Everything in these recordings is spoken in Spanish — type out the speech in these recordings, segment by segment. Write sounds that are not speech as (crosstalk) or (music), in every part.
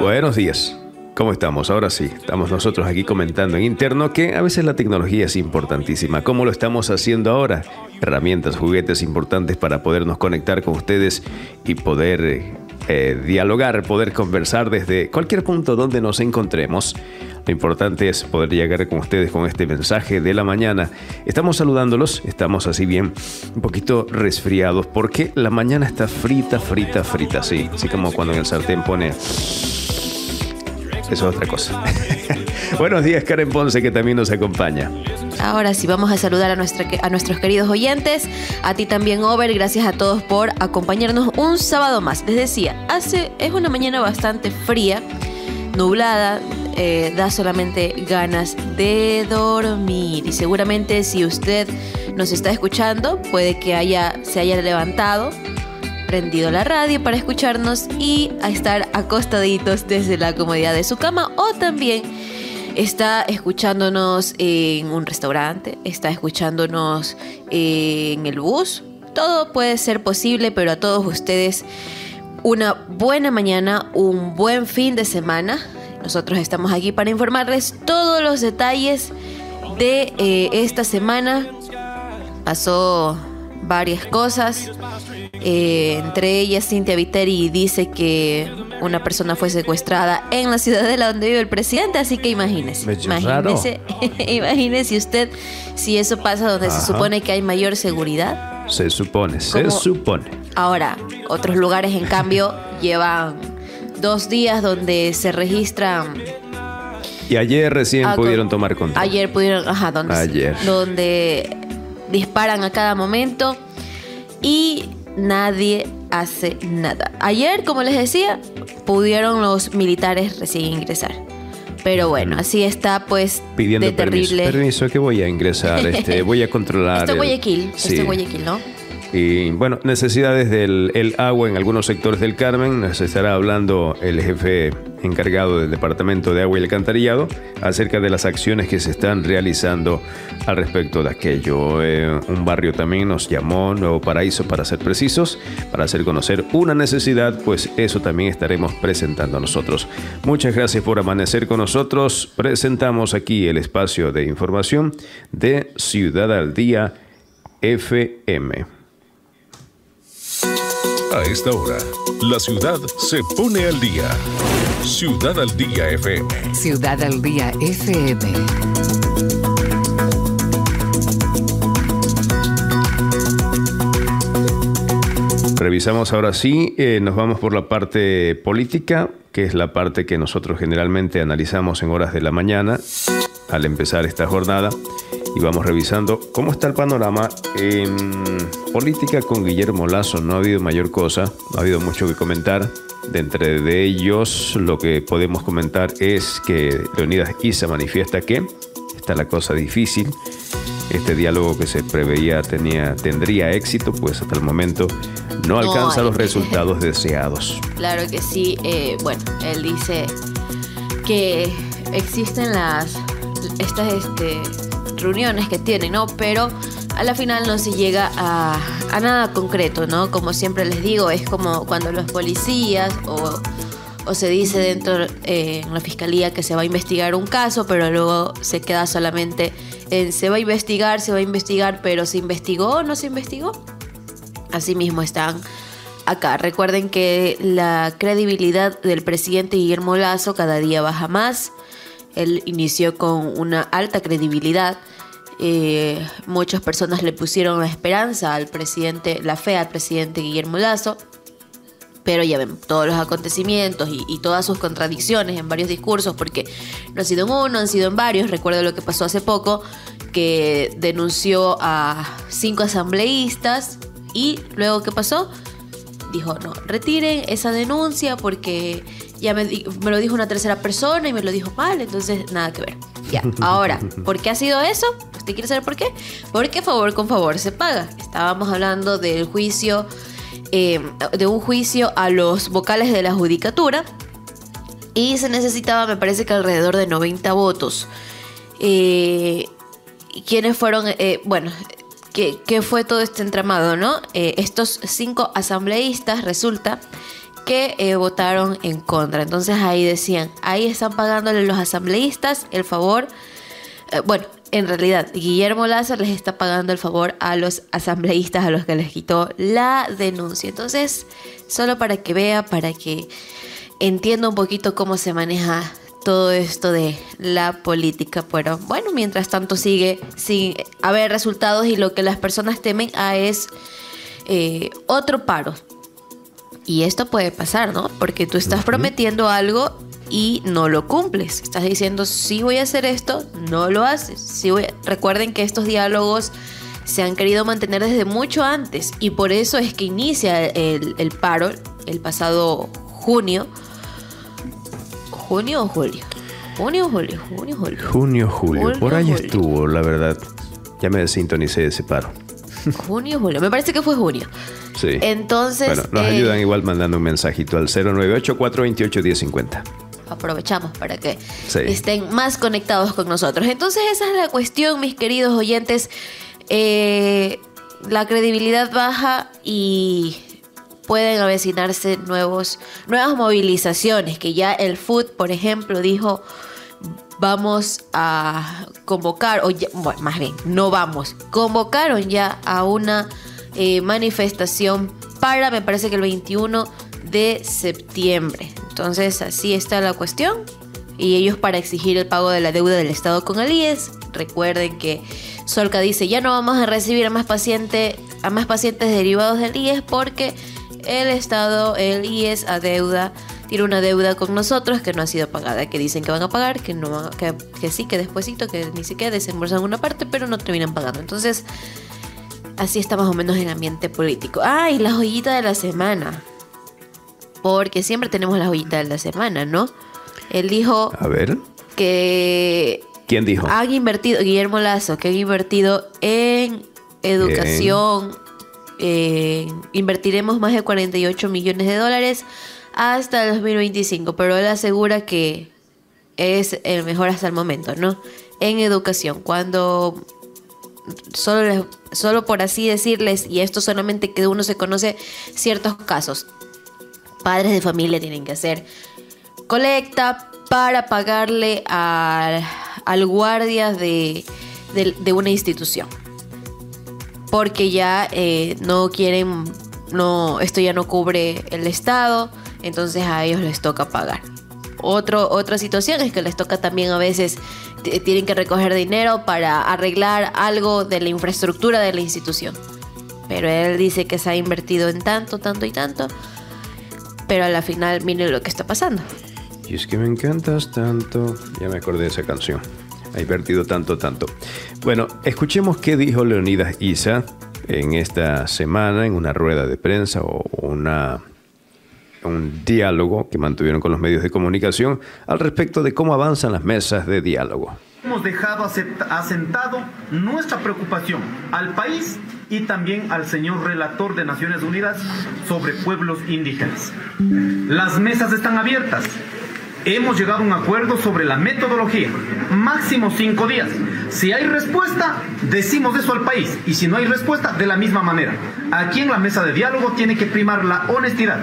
Buenos días. ¿Cómo estamos? Ahora sí, estamos nosotros aquí comentando en interno que a veces la tecnología es importantísima. ¿Cómo lo estamos haciendo ahora? Herramientas, juguetes importantes para podernos conectar con ustedes y poder eh, dialogar, poder conversar desde cualquier punto donde nos encontremos. Lo importante es poder llegar con ustedes con este mensaje de la mañana. Estamos saludándolos, estamos así bien un poquito resfriados porque la mañana está frita, frita, frita, sí. Así como cuando en el sartén pone... Eso es otra cosa. (laughs) Buenos días, Karen Ponce, que también nos acompaña. Ahora sí, vamos a saludar a, a nuestros queridos oyentes. A ti también, Over. Gracias a todos por acompañarnos un sábado más. Les decía, hace, es una mañana bastante fría, nublada, eh, da solamente ganas de dormir. Y seguramente si usted nos está escuchando, puede que haya, se haya levantado, prendido la radio para escucharnos y a estar acostaditos desde la comodidad de su cama o también está escuchándonos en un restaurante, está escuchándonos en el bus. Todo puede ser posible, pero a todos ustedes una buena mañana, un buen fin de semana. Nosotros estamos aquí para informarles todos los detalles de eh, esta semana. Pasó varias cosas. Eh, entre ellas, Cintia Viteri dice que una persona fue secuestrada en la ciudadela donde vive el presidente, así que imagínese. Imagínese, (laughs) imagínese usted si eso pasa donde se supone que hay mayor seguridad. Se supone, se supone. Ahora, otros lugares, en cambio, (laughs) llevan dos días donde se registran. Y ayer recién pudieron tomar control. Ayer pudieron, ajá, donde, ayer. donde disparan a cada momento y nadie hace nada. Ayer, como les decía, pudieron los militares recién ingresar. Pero bueno, así está pues Pidiendo de terrible. Permiso, que voy a ingresar, este, voy a (laughs) controlar. este Guayaquil, este Guayaquil, ¿no? Y bueno, necesidades del agua en algunos sectores del Carmen, nos estará hablando el jefe encargado del Departamento de Agua y Alcantarillado acerca de las acciones que se están realizando al respecto de aquello. Eh, un barrio también nos llamó Nuevo Paraíso para ser precisos, para hacer conocer una necesidad, pues eso también estaremos presentando a nosotros. Muchas gracias por amanecer con nosotros. Presentamos aquí el espacio de información de Ciudad al Día FM. A esta hora, la ciudad se pone al día. Ciudad al Día FM. Ciudad al Día FM. Revisamos ahora sí, eh, nos vamos por la parte política, que es la parte que nosotros generalmente analizamos en horas de la mañana al empezar esta jornada y vamos revisando cómo está el panorama en política con Guillermo Lazo. No ha habido mayor cosa, no ha habido mucho que comentar. De entre de ellos, lo que podemos comentar es que Leonidas Isa manifiesta que está la cosa difícil. Este diálogo que se preveía tenía, tendría éxito, pues hasta el momento no alcanza los resultados deseados. (laughs) Claro que sí. Eh, bueno, él dice que existen las estas este, reuniones que tienen, ¿no? Pero a la final no se llega a, nada concreto, ¿no? Como siempre les digo, es como cuando los policías o, se dice dentro eh, en la fiscalía que se va a investigar un caso, pero luego se queda solamente en se va a investigar, se va a investigar, pero ¿se investigó o no se investigó? Así mismo están acá. Recuerden que la credibilidad del presidente Guillermo Lazo cada día baja más. Él inició con una alta credibilidad. Eh, muchas personas le pusieron la esperanza al presidente, la fe al presidente Guillermo Lazo. Pero ya ven todos los acontecimientos y, todas sus contradicciones en varios discursos, porque no ha sido en uno, han sido en varios. Recuerdo lo que pasó hace poco, que denunció a cinco asambleístas y luego ¿qué pasó? Dijo, no, retiren esa denuncia porque ya me, lo dijo una tercera persona y me lo dijo mal, entonces nada que ver. Ya, (laughs) ahora, ¿por qué ha sido eso? ¿Usted quiere saber por qué? Porque favor con favor se paga. Estábamos hablando del juicio, eh, de un juicio a los vocales de la judicatura y se necesitaba, me parece que alrededor de 90 votos. Eh, ¿Quiénes fueron? Eh, bueno, ¿qué, fue todo este entramado, no? estos cinco asambleístas resulta que eh, votaron en contra. Entonces ahí decían, ahí están pagándole los asambleístas el favor. Eh, bueno, en realidad, Guillermo Lazo les está pagando el favor a los asambleístas a los que les quitó la denuncia. Entonces, solo para que vea, para que entienda un poquito cómo se maneja todo esto de la política. Pero bueno, mientras tanto sigue sin haber resultados y lo que las personas temen a es eh, otro paro. Y esto puede pasar, ¿no? Porque tú estás prometiendo algo y no lo cumples. Estás diciendo, sí voy a hacer esto, no lo haces. Sí voy Recuerden que estos diálogos se han querido mantener desde mucho antes y por eso es que inicia el, paro el pasado junio. ¿Junio o julio? Junio o julio, junio, julio. Junio, julio. por ahí estuvo, la verdad. Ya me desintonicé de ese paro. Junio, julio. Me parece que fue junio. Sí. Entonces. Bueno, nos eh, ayudan igual mandando un mensajito al 098-428-1050 aprovechamos para que estén más conectados con nosotros. Entonces esa es la cuestión, mis queridos oyentes. Eh, la credibilidad baja y pueden avecinarse nuevos, nuevas movilizaciones, que ya el FUT, por ejemplo, dijo vamos a convocar, o bueno, más bien, no vamos, convocaron ya a una eh, manifestación para, me parece que el 21 de septiembre. Entonces así está la cuestión. Y ellos para exigir el pago de la deuda del Estado con el IES. Recuerden que Solca dice, ya no vamos a recibir a más, paciente, a más pacientes derivados del IES porque el Estado, el IES, adeuda, tiene una deuda con nosotros que no ha sido pagada, que dicen que van a pagar, que, no, que, que sí, que despuésito, que ni siquiera desembolsan una parte, pero no terminan pagando. Entonces, así está más o menos el ambiente político. Ah, y la joyita de la semana porque siempre tenemos la joyita de la semana, ¿no? Él dijo... A ver. Que... ¿Quién dijo? Han invertido, Guillermo Lazo, que han invertido en educación, invertiremos más de 48 millones de dólares hasta el 2025, pero él asegura que es el mejor hasta el momento, ¿no? En educación, cuando solo, solo por así decirles, y esto solamente que uno se conoce ciertos casos, padres de familia tienen que hacer colecta para pagarle al guardia de, una institución. Porque ya eh, no quieren, no, esto ya no cubre el Estado, entonces a ellos les toca pagar. Otro, otra situación es que les toca también a veces, tienen que recoger dinero para arreglar algo de la infraestructura de la institución. Pero él dice que se ha invertido en tanto, tanto y tanto pero a la final mire lo que está pasando. Y es que me encantas tanto. Ya me acordé de esa canción. Ha invertido tanto, tanto. Bueno, escuchemos qué dijo Leonidas Isa en esta semana en una rueda de prensa o una, un diálogo que mantuvieron con los medios de comunicación al respecto de cómo avanzan las mesas de diálogo. Hemos dejado asentado nuestra preocupación al país y también al señor relator de Naciones Unidas sobre pueblos indígenas. Las mesas están abiertas. Hemos llegado a un acuerdo sobre la metodología. Máximo cinco días. Si hay respuesta, decimos eso al país. Y si no hay respuesta, de la misma manera. Aquí en la mesa de diálogo tiene que primar la honestidad.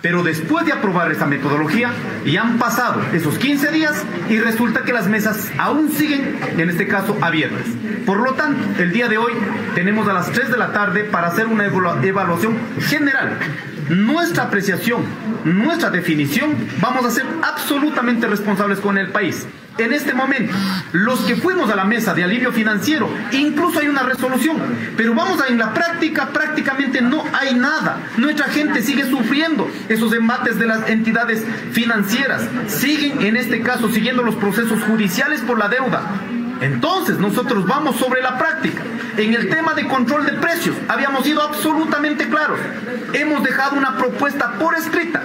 Pero después de aprobar esa metodología, ya han pasado esos 15 días y resulta que las mesas aún siguen, en este caso, abiertas. Por lo tanto, el día de hoy tenemos a las 3 de la tarde para hacer una evaluación general nuestra apreciación, nuestra definición, vamos a ser absolutamente responsables con el país. En este momento, los que fuimos a la mesa de alivio financiero, incluso hay una resolución, pero vamos a en la práctica, prácticamente no hay nada. Nuestra gente sigue sufriendo esos embates de las entidades financieras, siguen en este caso siguiendo los procesos judiciales por la deuda. Entonces nosotros vamos sobre la práctica. En el tema de control de precios habíamos sido absolutamente claros. Hemos dejado una propuesta por escrita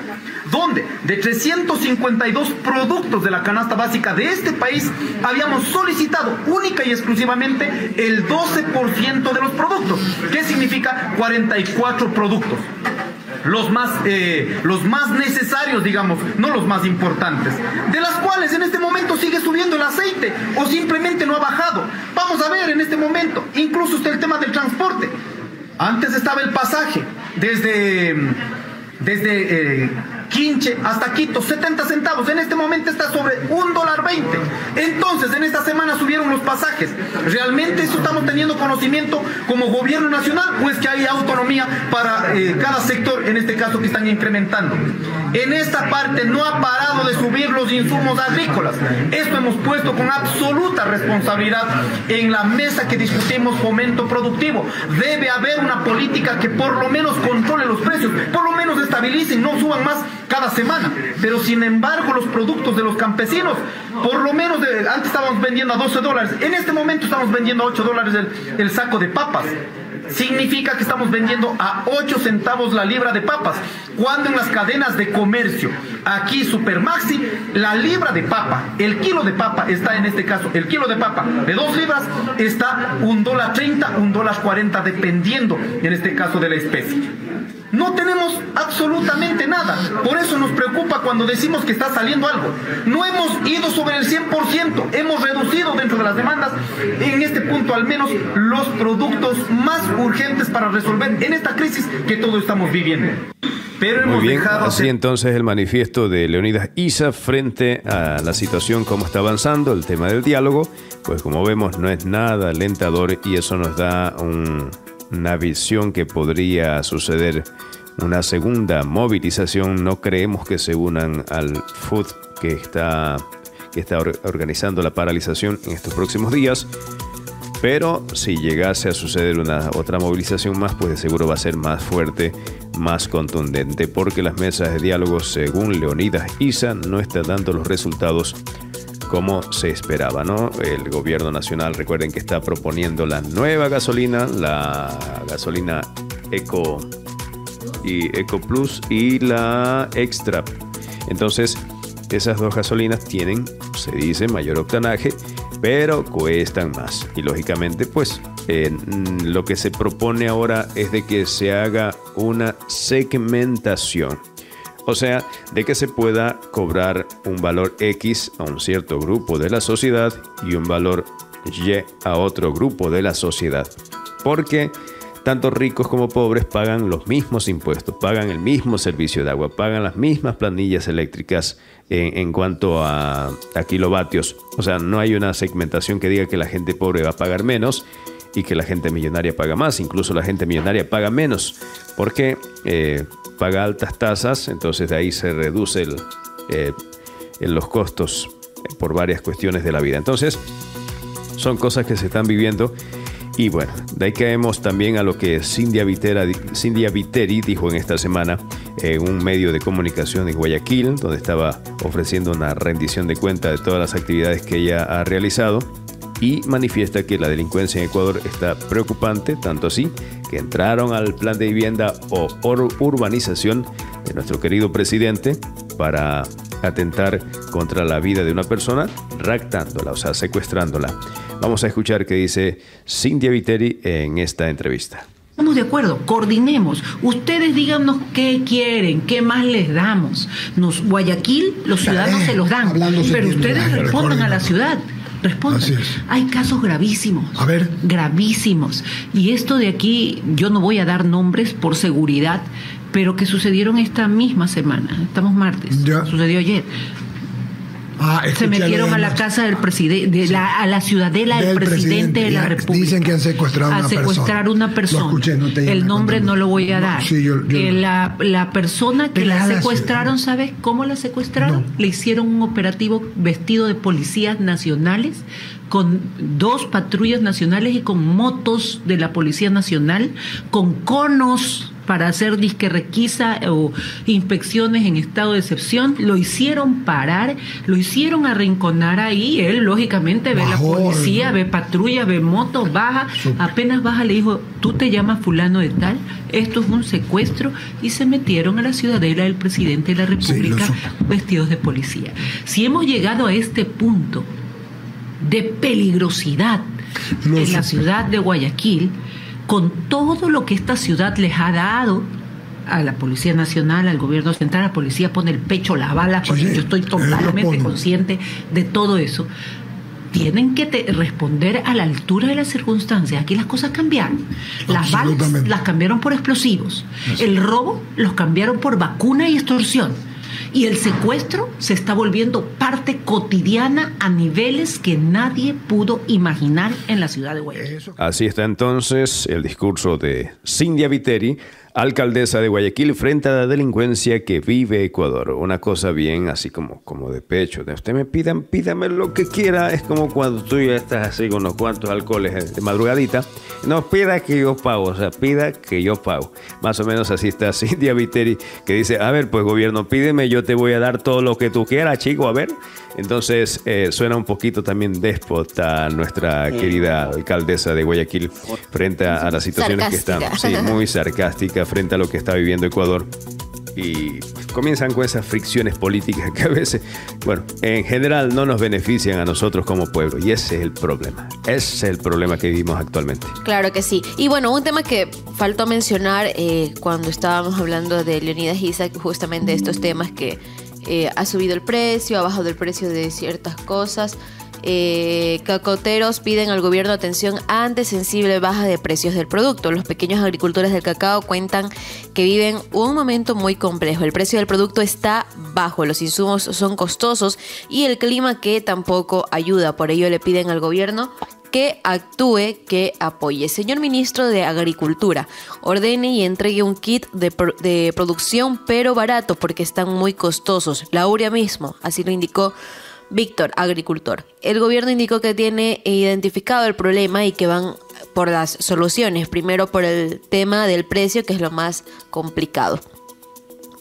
donde de 352 productos de la canasta básica de este país habíamos solicitado única y exclusivamente el 12% de los productos. ¿Qué significa 44 productos? Los más, eh, los más necesarios, digamos, no los más importantes, de las cuales en este momento sigue subiendo el aceite o simplemente no ha bajado. Vamos a ver en este momento, incluso está el tema del transporte. Antes estaba el pasaje desde desde eh, Quinche hasta Quito, 70 centavos. En este momento está sobre un dólar 20. Entonces, en esta semana subieron los pasajes. ¿Realmente eso estamos teniendo conocimiento como gobierno nacional o es que hay autonomía para eh, cada sector, en este caso que están incrementando? En esta parte no ha parado de subir los insumos agrícolas. Esto hemos puesto con absoluta responsabilidad en la mesa que discutimos fomento productivo. Debe haber una política que por lo menos controle los precios, por lo menos estabilicen, no suban más cada semana. Pero sin embargo, los productos de los campesinos, por lo menos antes estábamos vendiendo a 12 dólares, en este momento estamos vendiendo a 8 dólares el, el saco de papas significa que estamos vendiendo a 8 centavos la libra de papas, cuando en las cadenas de comercio, aquí Supermaxi, la libra de papa, el kilo de papa está en este caso, el kilo de papa de 2 libras está un dólar 30, un dólar 40, dependiendo en este caso de la especie. No tenemos absolutamente nada. Por eso nos preocupa cuando decimos que está saliendo algo. No hemos ido sobre el 100%. Hemos reducido dentro de las demandas, en este punto al menos, los productos más urgentes para resolver en esta crisis que todos estamos viviendo. Pero hemos Muy bien, dejado así entonces el manifiesto de Leonidas Isa frente a la situación, cómo está avanzando el tema del diálogo, pues como vemos no es nada alentador y eso nos da un, una visión que podría suceder una segunda movilización. No creemos que se unan al FUD que está, que está organizando la paralización en estos próximos días. Pero si llegase a suceder una otra movilización más, pues de seguro va a ser más fuerte, más contundente, porque las mesas de diálogo, según Leonidas Isa, no están dando los resultados como se esperaba, ¿no? El gobierno nacional, recuerden que está proponiendo la nueva gasolina, la gasolina Eco y Eco Plus y la Extra. Entonces, esas dos gasolinas tienen, se dice, mayor octanaje, pero cuestan más. Y lógicamente, pues, lo que se propone ahora es de que se haga una segmentación o sea, de que se pueda cobrar un valor X a un cierto grupo de la sociedad y un valor Y a otro grupo de la sociedad. Porque tanto ricos como pobres pagan los mismos impuestos, pagan el mismo servicio de agua, pagan las mismas planillas eléctricas en, cuanto a, kilovatios. O sea, no hay una segmentación que diga que la gente pobre va a pagar menos y que la gente millonaria paga más. Incluso la gente millonaria paga menos. Porque eh, paga altas tasas, entonces de ahí se reduce el, eh, los costos por varias cuestiones de la vida. Entonces, son cosas que se están viviendo. Y bueno, de ahí caemos también a lo que Cindy Viteri dijo en esta semana en un medio de comunicación en Guayaquil, donde estaba ofreciendo una rendición de cuenta de todas las actividades que ella ha realizado y manifiesta que la delincuencia en Ecuador está preocupante, tanto así que entraron al plan de vivienda o urbanización de nuestro querido presidente para atentar contra la vida de una persona, raptándola, o sea, secuestrándola. Vamos a escuchar qué dice Cintia Viteri en esta entrevista. Estamos de acuerdo, coordinemos. Ustedes díganos qué quieren, qué más les damos. Nos, Guayaquil, los ciudadanos se los dan, pero ustedes respondan a la ciudad. Respondan. Hay casos gravísimos. A ver. Gravísimos. Y esto de aquí, yo no voy a dar nombres por seguridad, pero que sucedieron esta misma semana. Estamos martes. Ya. Sucedió ayer. Ah, se metieron a la casa del presidente, a la ciudadela del, presidente, de la República. Dicen que han secuestrado a una secuestrar persona. una persona. el nombre no lo voy a dar. Eh, la, la, persona que la secuestraron, ¿sabes cómo la secuestraron? Le hicieron un operativo vestido de policías nacionales con dos patrullas nacionales y con motos de la Policía Nacional, con conos para hacer disque requisa o inspecciones en estado de excepción, lo hicieron parar, lo hicieron arrinconar ahí, él lógicamente ve la policía, ve patrulla, ve moto, baja, apenas baja le dijo, tú te llamas fulano de tal, esto es un secuestro y se metieron a la ciudadela del presidente de la República vestidos de policía. Si hemos llegado a este punto de peligrosidad en la ciudad de Guayaquil, con todo lo que esta ciudad les ha dado a la Policía Nacional, al gobierno central, la policía pone el pecho, la bala, porque yo estoy totalmente consciente de todo eso. tienen que responder a la altura de las circunstancias. Aquí las cosas cambiaron. Las balas las cambiaron por explosivos. El robo los cambiaron por vacuna y extorsión. Y el secuestro se está volviendo parte cotidiana a niveles que nadie pudo imaginar en la ciudad de Guayaquil. Así está entonces el discurso de Cindy Viteri alcaldesa de Guayaquil, frente a la delincuencia que vive Ecuador. Una cosa bien así como, como de pecho. Usted me pidan, pídame lo que quiera. Es como cuando tú ya estás así con unos cuantos alcoholes de madrugadita. No pida que yo pago, o sea, pida que yo pago. Más o menos así está (laughs) Cindy Viteri, que dice, a ver, pues gobierno, pídeme, yo te voy a dar todo lo que tú quieras, chico, a ver. Entonces eh, suena un poquito también déspota nuestra querida alcaldesa de Guayaquil frente a, las situaciones que están sí, muy (laughs) sarcástica frente a lo que está viviendo Ecuador. Y comienzan con esas fricciones políticas que a veces, bueno, en general no nos benefician a nosotros como pueblo. Y ese es el problema. Ese es el problema que vivimos actualmente. Claro que sí. Y bueno, un tema que faltó mencionar eh, cuando estábamos hablando de Leonidas Isaac, justamente estos temas que eh, ha subido el precio, ha bajado el precio de ciertas cosas. Eh, cacoteros piden al gobierno atención ante sensible baja de precios del producto. Los pequeños agricultores del cacao cuentan que viven un momento muy complejo. El precio del producto está bajo, los insumos son costosos y el clima que tampoco ayuda. Por ello le piden al gobierno que actúe, que apoye. Señor ministro de Agricultura, ordene y entregue un kit de, de producción, pero barato, porque están muy costosos. La URIA mismo, así lo indicó Víctor, agricultor. El gobierno indicó que tiene identificado el problema y que van por las soluciones. Primero por el tema del precio, que es lo más complicado.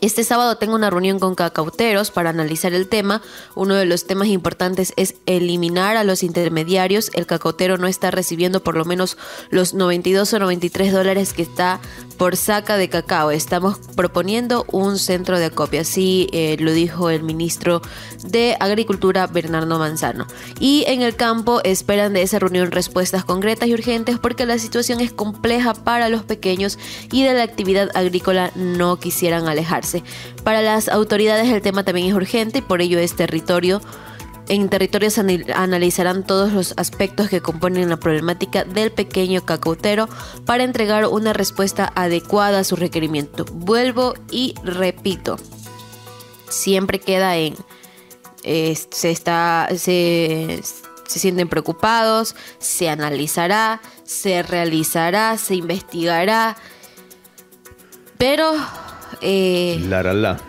Este sábado tengo una reunión con cacauteros para analizar el tema. Uno de los temas importantes es eliminar a los intermediarios. El cacautero no está recibiendo por lo menos los 92 o 93 dólares que está por saca de cacao. Estamos proponiendo un centro de acopio. Así eh, lo dijo el ministro de Agricultura, Bernardo Manzano. Y en el campo esperan de esa reunión respuestas concretas y urgentes porque la situación es compleja para los pequeños y de la actividad agrícola no quisieran alejarse. Para las autoridades el tema también es urgente y por ello es territorio. En territorios analizarán todos los aspectos que componen la problemática del pequeño cacautero para entregar una respuesta adecuada a su requerimiento. Vuelvo y repito, siempre queda en se está se, se sienten preocupados, se analizará, se realizará, se investigará, pero eh, la,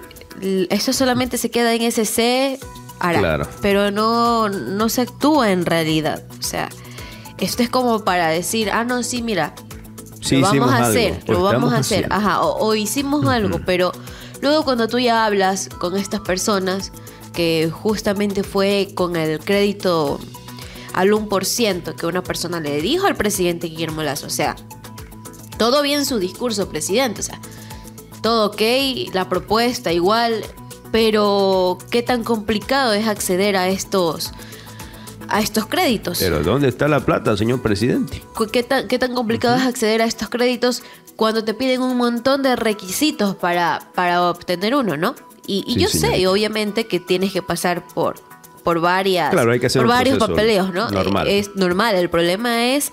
Eso solamente se queda en ese se hará, pero no, no se actúa en realidad. O sea, esto es como para decir, ah, no, sí, mira, lo vamos a hacer, lo vamos a hacer, ajá, o, hicimos algo, pero luego cuando tú ya hablas con estas personas, que justamente fue con el crédito al 1% que una persona le dijo al presidente Guillermo Lazo, o sea, todo bien su discurso, presidente, o sea, todo ok, la propuesta igual, pero ¿qué tan complicado es acceder a estos a estos créditos? Pero ¿dónde está la plata, señor presidente? ¿Qué tan, qué tan complicado es acceder a estos créditos cuando te piden un montón de requisitos para, para obtener uno, ¿no? Y, yo sé, obviamente, que tienes que pasar por, por varias claro, hay que hacer por varios papeleos, ¿no? Normal. Es normal. El problema es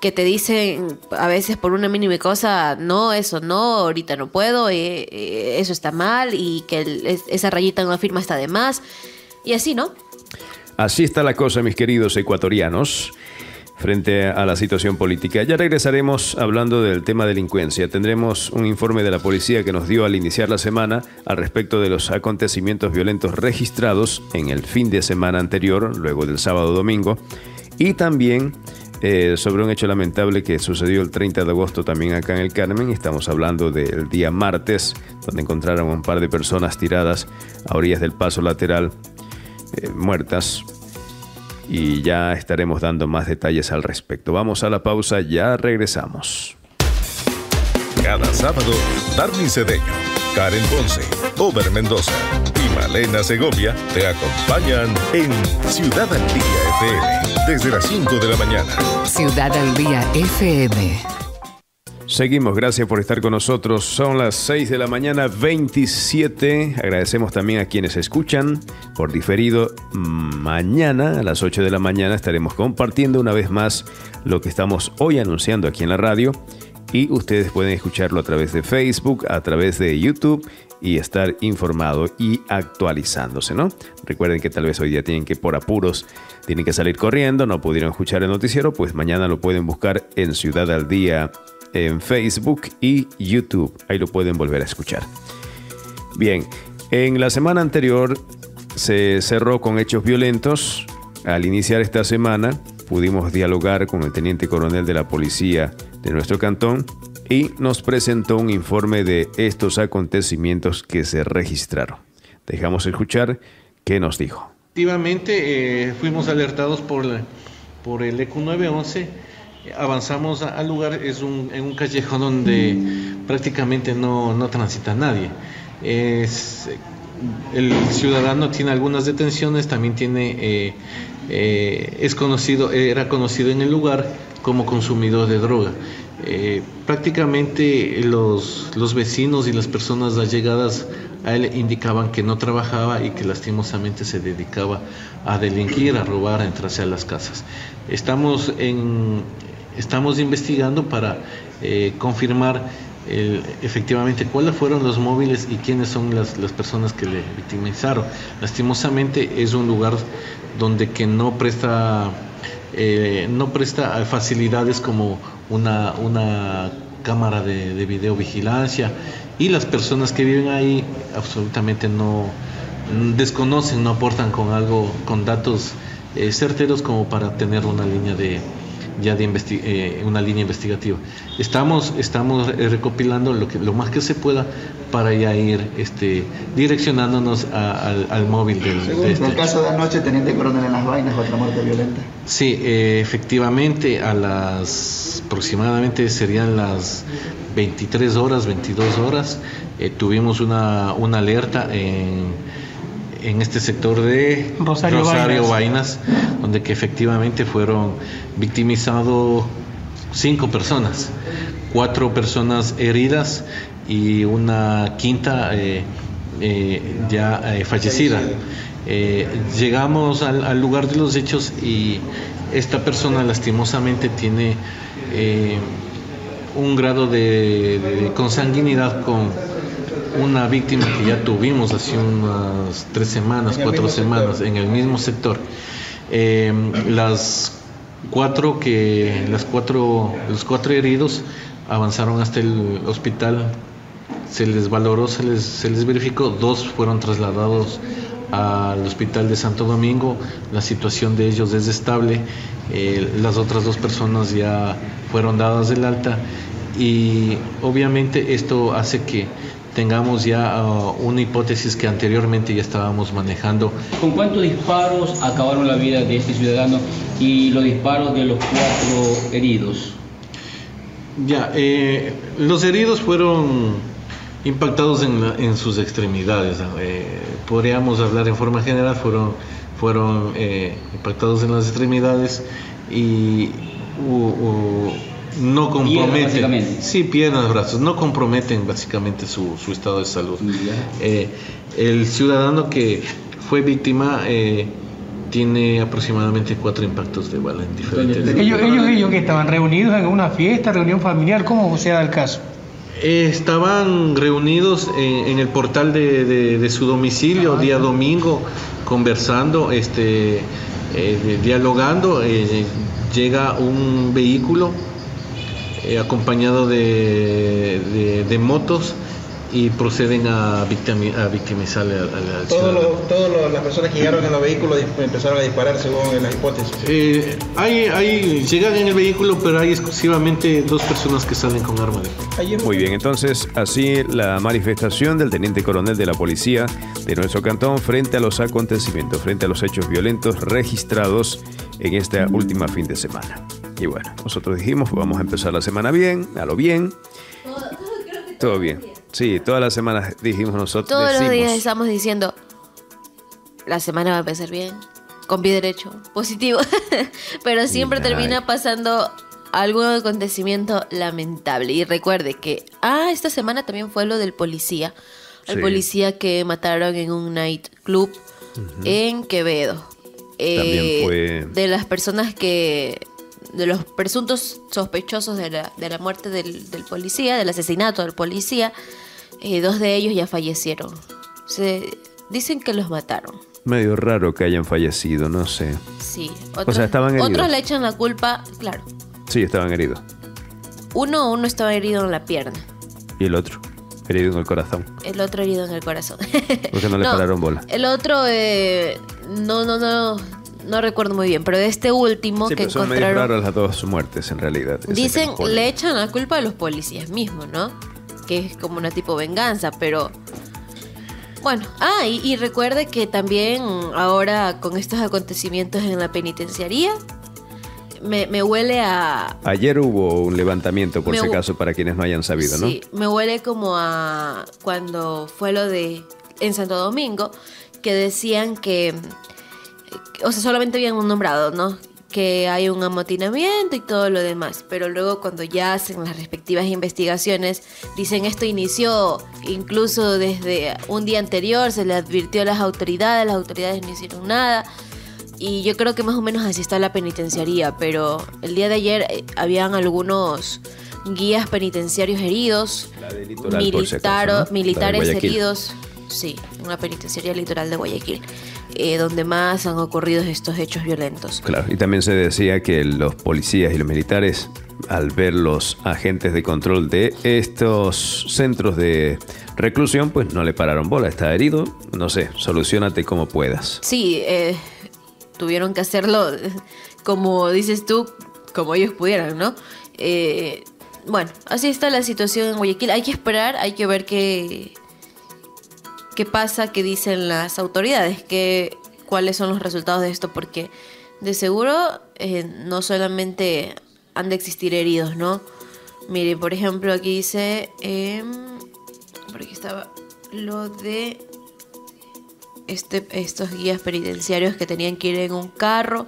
que te dicen a veces por una mínima cosa, no, eso no, ahorita no puedo, eh, eh, eso está mal y que esa rayita en la firma está de más. Y así, ¿no? Así está la cosa, mis queridos ecuatorianos, frente a la situación política. Ya regresaremos hablando del tema delincuencia. Tendremos un informe de la policía que nos dio al iniciar la semana al respecto de los acontecimientos violentos registrados en el fin de semana anterior, luego del sábado domingo, y también eh, sobre un hecho lamentable que sucedió el 30 de agosto también acá en el Carmen. Estamos hablando del día martes, donde encontraron un par de personas tiradas a orillas del paso lateral, eh, muertas. Y ya estaremos dando más detalles al respecto. Vamos a la pausa, ya regresamos. Cada sábado, Darwin Cedeño, Karen Ponce, Ober Mendoza y Malena Segovia te acompañan en Ciudad FM desde las 5 de la mañana. Ciudad al Día FM. Seguimos, gracias por estar con nosotros. Son las 6 de la mañana 27. Agradecemos también a quienes escuchan por diferido. Mañana a las 8 de la mañana estaremos compartiendo una vez más lo que estamos hoy anunciando aquí en la radio. Y ustedes pueden escucharlo a través de Facebook, a través de YouTube y estar informado y actualizándose, ¿no? Recuerden que tal vez hoy día tienen que por apuros, tienen que salir corriendo, no pudieron escuchar el noticiero, pues mañana lo pueden buscar en Ciudad al Día en Facebook y YouTube. Ahí lo pueden volver a escuchar. Bien, en la semana anterior se cerró con hechos violentos. Al iniciar esta semana pudimos dialogar con el teniente coronel de la policía de nuestro cantón y nos presentó un informe de estos acontecimientos que se registraron. Dejamos escuchar qué nos dijo. Efectivamente, eh, fuimos alertados por, por el ECU 911 avanzamos al lugar, es un, en un callejón donde prácticamente no, no transita nadie. El ciudadano tiene algunas detenciones, también tiene, eh, eh, es conocido, era conocido en el lugar como consumidor de droga. Eh, prácticamente los, los vecinos y las personas allegadas a él indicaban que no trabajaba y que lastimosamente se dedicaba a delinquir, a robar, a entrarse a las casas. Estamos en, estamos investigando para eh, confirmar efectivamente cuáles fueron los móviles y quiénes son las, personas que le victimizaron. Lastimosamente es un lugar donde que no presta, eh, no presta facilidades como una, cámara de, de videovigilancia y las personas que viven ahí absolutamente no desconocen, no aportan con algo, con datos eh, certeros como para tener una línea de, ya de eh, una línea investigativa. Estamos, estamos recopilando lo, que, lo más que se pueda para ya ir este, direccionándonos al, móvil del... Según este. el caso de anoche, teniente coronel en las vainas, otra muerte violenta. Sí, eh, efectivamente, a las aproximadamente serían las 23 horas, 22 horas, eh, tuvimos una, una alerta en en este sector de Rosario, Vainas. donde que efectivamente fueron victimizados cinco personas, cuatro personas heridas y una quinta eh, eh, ya eh, fallecida. llegamos al, lugar de los hechos y esta persona lastimosamente tiene un grado de consanguinidad con una víctima que ya tuvimos hace unas tres semanas, cuatro semanas, en el mismo sector. Eh, las cuatro que las cuatro los cuatro heridos avanzaron hasta el hospital. Se les valoró se les, se les verificó. Dos fueron trasladados al hospital de Santo Domingo. La situación de ellos es estable. Eh, las otras dos personas ya fueron dadas del alta y obviamente esto hace que tengamos ya uh, una hipótesis que anteriormente ya estábamos manejando. ¿Con cuántos disparos acabaron la vida de este ciudadano y los disparos de los cuatro heridos? Ya, eh, los heridos fueron impactados en, sus extremidades. Eh, podríamos hablar en forma general, fueron, fueron eh, impactados en las extremidades y no comprometen, sí, piernas, brazos, no comprometen básicamente su, su estado de salud. Eh, el ciudadano que fue víctima eh, tiene aproximadamente cuatro impactos de bala en diferentes. Ellos, ellos, ellos que estaban reunidos en una fiesta, reunión familiar, ¿cómo se da el caso? Eh, estaban reunidos en, el portal de, de, su domicilio día domingo, conversando, este, dialogando. llega un vehículo eh, acompañado de, de, motos y proceden a, victimizar a victimizarle al, Todas las personas que llegaron en los vehículos empezaron a disparar según las hipótesis. Eh, hay, hay, llegan en el vehículo, pero hay exclusivamente dos personas que salen con armas. Muy bien, entonces así la manifestación del teniente coronel de la policía de nuestro cantón frente a los acontecimientos, frente a los hechos violentos registrados en esta última fin de semana. Y bueno, nosotros dijimos, vamos a empezar la semana bien, a lo bien. Todo, bien. Sí, todas las semanas dijimos nosotros. Todos los días estamos diciendo, la semana va a empezar bien, con pie derecho, positivo. (laughs) Pero siempre termina pasando algún acontecimiento lamentable. Y recuerde que, ah, esta semana también fue lo del policía. El policía que mataron en un night club en Quevedo. también fue... De las personas que de los presuntos sospechosos de la, de la muerte del, del, policía, del asesinato del policía, eh, dos de ellos ya fallecieron. Se, dicen que los mataron. Medio raro que hayan fallecido, no sé. Sí. Otros, o sea, estaban heridos. Otros le echan la culpa, claro. Sí, estaban heridos. Uno, uno estaba herido en la pierna. ¿Y el otro? Herido en el corazón. El otro herido en el corazón. Porque no le (laughs) pararon bola. El otro, eh, no, no, no, no recuerdo muy bien, pero de este último que son encontraron. raras las dos muertes en realidad. Dicen, le echan la culpa a los policías mismos, ¿no? Que es como una tipo venganza, pero. Bueno, ah, y, y recuerde que también ahora con estos acontecimientos en la penitenciaría, me, me, huele a... Ayer hubo un levantamiento, por si acaso, para quienes no hayan sabido, ¿no? Sí, me huele como a cuando fue lo de en Santo Domingo, que decían que o sea, solamente habían un nombrado, ¿no? Que hay un amotinamiento y todo lo demás. Pero luego cuando ya hacen las respectivas investigaciones, dicen esto inició incluso desde un día anterior, se le advirtió a las autoridades, las autoridades no hicieron nada. Y yo creo que más o menos así está la penitenciaría, pero el día de ayer eh, habían algunos guías penitenciarios heridos, militares heridos, sí, una penitenciaría litoral de Guayaquil. Eh, donde más han ocurrido estos hechos violentos. Claro, y también se decía que los policías y los militares, al ver los agentes de control de estos centros de reclusión, pues no le pararon bola, está herido, no sé, solucionate como puedas. Sí, eh, tuvieron que hacerlo (laughs) como dices tú, como ellos pudieran, ¿no? Eh, bueno, así está la situación en Guayaquil. Hay que esperar, hay que ver qué, qué pasa, qué dicen las autoridades, qué, cuáles son los resultados de esto, porque de seguro eh, no solamente han de existir heridos, ¿no? Mire, por ejemplo, aquí dice, eh, por estaba lo de este, estos guías penitenciarios que tenían que ir en un carro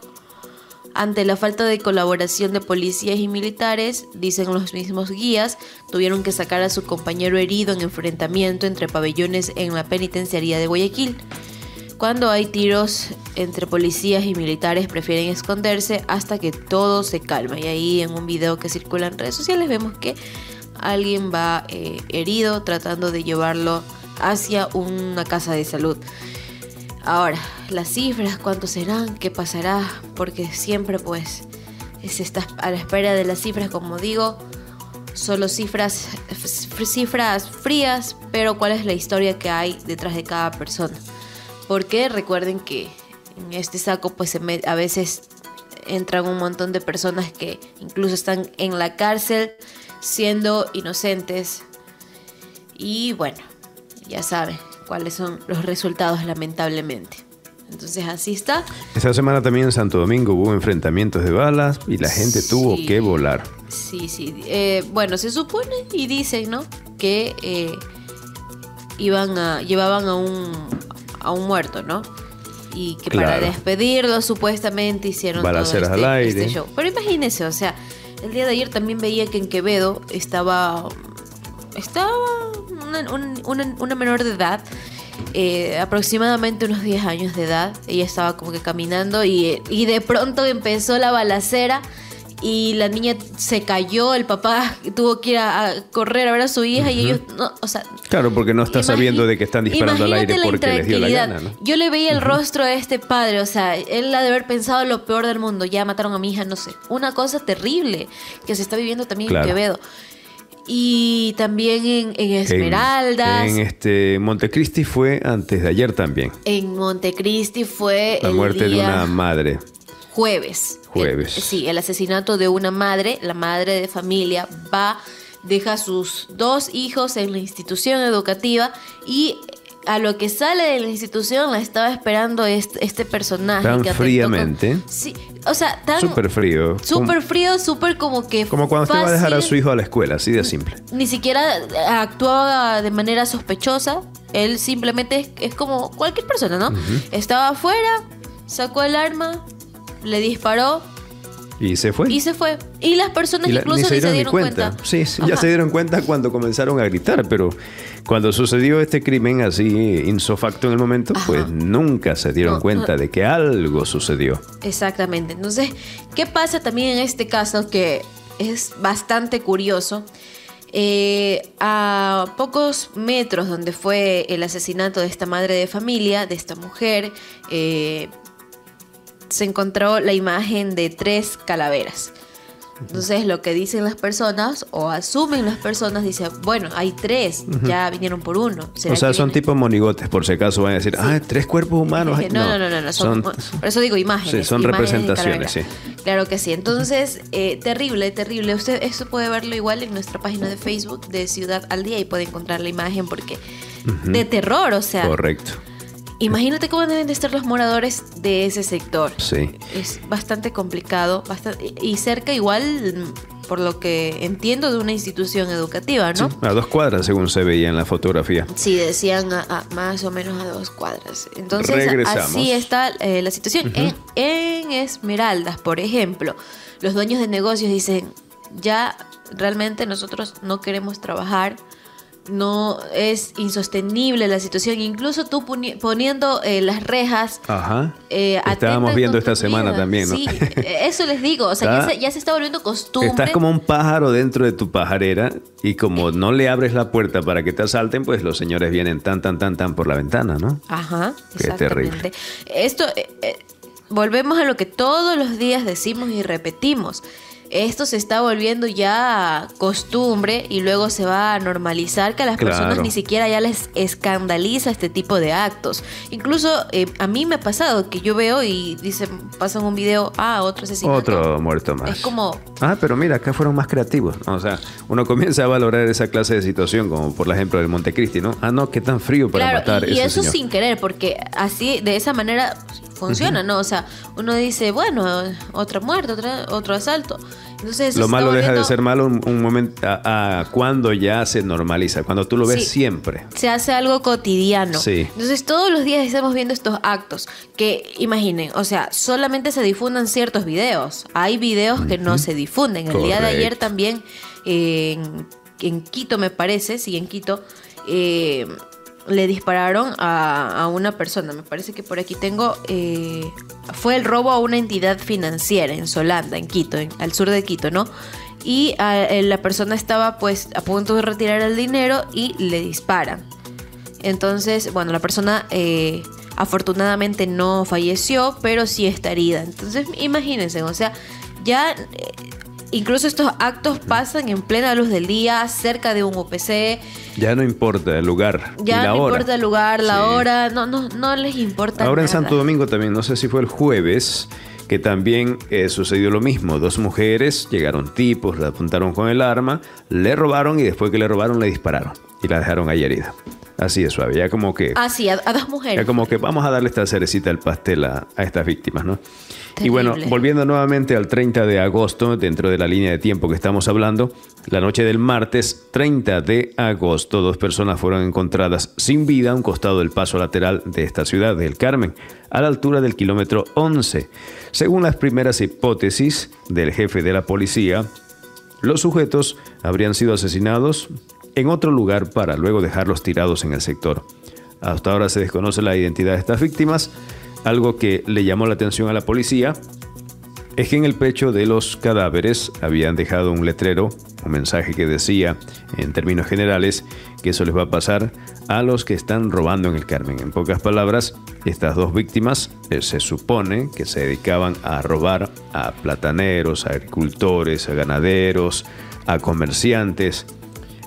ante la falta de colaboración de policías y militares, dicen los mismos guías, tuvieron que sacar a su compañero herido en enfrentamiento entre pabellones en la penitenciaría de Guayaquil. Cuando hay tiros entre policías y militares prefieren esconderse hasta que todo se calma. Y ahí en un video que circula en redes sociales vemos que alguien va eh, herido tratando de llevarlo hacia una casa de salud. Ahora, las cifras, cuántos serán, qué pasará, porque siempre pues se está a la espera de las cifras, como digo, solo cifras, cifras frías, pero cuál es la historia que hay detrás de cada persona. Porque recuerden que en este saco pues a veces entran un montón de personas que incluso están en la cárcel siendo inocentes. Y bueno, ya saben, cuáles son los resultados lamentablemente. Entonces así está. Esta semana también en Santo Domingo hubo enfrentamientos de balas y la gente tuvo que volar. Sí, sí. Eh, bueno, se supone y dicen, ¿no? Que eh, iban a, llevaban a un, a un muerto, ¿no? Y que para despedirlo supuestamente hicieron Balaceras todo este, al aire. Este show. Pero imagínense, o sea, el día de ayer también veía que en Quevedo estaba estaba una, menor de edad, eh, aproximadamente unos 10 años de edad. Ella estaba como que caminando y, y de pronto empezó la balacera y la niña se cayó, el papá tuvo que ir a, correr a ver a su hija y ellos, no, o sea... Claro, porque no está sabiendo de que están disparando al aire porque les dio la gana, ¿no? Yo le veía el rostro de este padre, o sea, él ha de haber pensado lo peor del mundo, ya mataron a mi hija, no sé. Una cosa terrible que se está viviendo también en Quevedo y también en, Esmeraldas. En, este Montecristi fue antes de ayer también. En Montecristi fue la muerte de una madre. Jueves. Jueves. sí, el asesinato de una madre, la madre de familia va deja sus dos hijos en la institución educativa y a lo que sale de la institución la estaba esperando este, este personaje. Tan fríamente. sí, o sea, tan... Súper frío. Súper frío, súper como que... Como cuando usted va a dejar a su hijo a la escuela, así de simple. Ni siquiera actuaba de manera sospechosa. Él simplemente es, como cualquier persona, ¿no? Estaba afuera, sacó el arma, le disparó Y se fue. Y se fue. Y las personas incluso se, dieron, cuenta. Sí, ya se dieron cuenta cuando comenzaron a gritar, pero cuando sucedió este crimen así insofacto en el momento, pues nunca se dieron cuenta de que algo sucedió. Exactamente. Entonces, ¿qué pasa también en este caso que es bastante curioso? Eh, a pocos metros donde fue el asesinato de esta madre de familia, de esta mujer, eh, se encontró la imagen de tres calaveras. Entonces lo que dicen las personas o asumen las personas dicen, bueno, hay tres, ya vinieron por uno. O sea, son tipo monigotes, por si acaso van a decir, ah, tres cuerpos humanos. No, no, no, no, son, por eso digo imágenes. Sí, son representaciones, sí. Claro que sí. Entonces, eh, terrible, terrible. Usted eso puede verlo igual en nuestra página de Facebook de Ciudad al Día y puede encontrar la imagen porque de terror, o sea. Correcto. Imagínate cómo deben de estar los moradores de ese sector. Sí. Es bastante complicado bastante, y cerca igual, por lo que entiendo, de una institución educativa, ¿no? a dos cuadras, según se veía en la fotografía. Sí, decían a, más o menos a dos cuadras. Entonces, así está eh, la situación. en, en Esmeraldas, por ejemplo, los dueños de negocios dicen, ya realmente nosotros no queremos trabajar no es insostenible la situación. Incluso tú poniendo eh, las rejas. Ajá. Eh, Estábamos viendo esta semana también, ¿no? Sí, eh, eso les digo. O sea, ya se, está volviendo costumbre. Estás como un pájaro dentro de tu pajarera y como no le abres la puerta para que te asalten, pues los señores vienen tan, tan, tan, tan por la ventana, ¿no? Ajá. Qué terrible. Esto. volvemos a lo que todos los días decimos y repetimos esto se está volviendo ya costumbre y luego se va a normalizar que a las personas ni siquiera ya les escandaliza este tipo de actos. Incluso eh, a mí me ha pasado que yo veo y dicen, pasan un video, ah, otro asesinato. Otro muerto más. Es como... Ah, pero mira, acá fueron más creativos. O sea, uno (laughs) comienza a valorar esa clase de situación, como por ejemplo el Montecristi, ¿no? Ah, no, qué tan frío para matar. Y, y eso sin querer, porque así, de esa manera funciona, ¿no? O sea, uno dice, bueno, otra muerte, otra, otro asalto. Entonces, Lo malo deja de ser malo un, momento a, cuando ya se normaliza, cuando tú lo ves siempre. Se hace algo cotidiano. Sí. Entonces todos los días estamos viendo estos actos que, imaginen, o sea, solamente se difundan ciertos videos. Hay videos que no se difunden. El día de ayer también en, en, Quito, me parece, sí, en Quito, eh, le dispararon a, una persona. Me parece que por aquí tengo. Eh, fue el robo a una entidad financiera en Solanda, en Quito, al sur de Quito, ¿no? Y eh, la persona estaba pues a punto de retirar el dinero y le disparan. Entonces, bueno, la persona eh, afortunadamente no falleció, pero sí está herida. Entonces, imagínense, o sea, ya Incluso estos actos pasan en plena luz del día, cerca de un UPC. Ya no importa el lugar. Ya no importa el lugar, la hora, no, no, no les importa. Ahora en Santo Domingo también, no sé si fue el jueves, que también eh, sucedió lo mismo. Dos mujeres, llegaron tipos, la apuntaron con el arma, le robaron y después que le robaron le dispararon y la dejaron ahí herida. Así de suave, ya como que... Así, a, dos mujeres. Ya como que vamos a darle esta cerecita al pastel a, a estas víctimas, ¿no? Y bueno, volviendo nuevamente al 30 de agosto, dentro de la línea de tiempo que estamos hablando, la noche del martes 30 de agosto, dos personas fueron encontradas sin vida a un costado del paso lateral de esta ciudad, del Carmen, a la altura del kilómetro 11. Según las primeras hipótesis del jefe de la policía, los sujetos habrían sido asesinados en otro lugar para luego dejarlos tirados en el sector. Hasta ahora se desconoce la identidad de estas víctimas. Algo que le llamó la atención a la policía es que en el pecho de los cadáveres habían dejado un letrero, un mensaje que decía, en términos generales, que eso les va a pasar a los que están robando en el Carmen. En pocas palabras, estas dos víctimas eh, se supone que se dedicaban a robar a plataneros, a agricultores, a ganaderos, a comerciantes,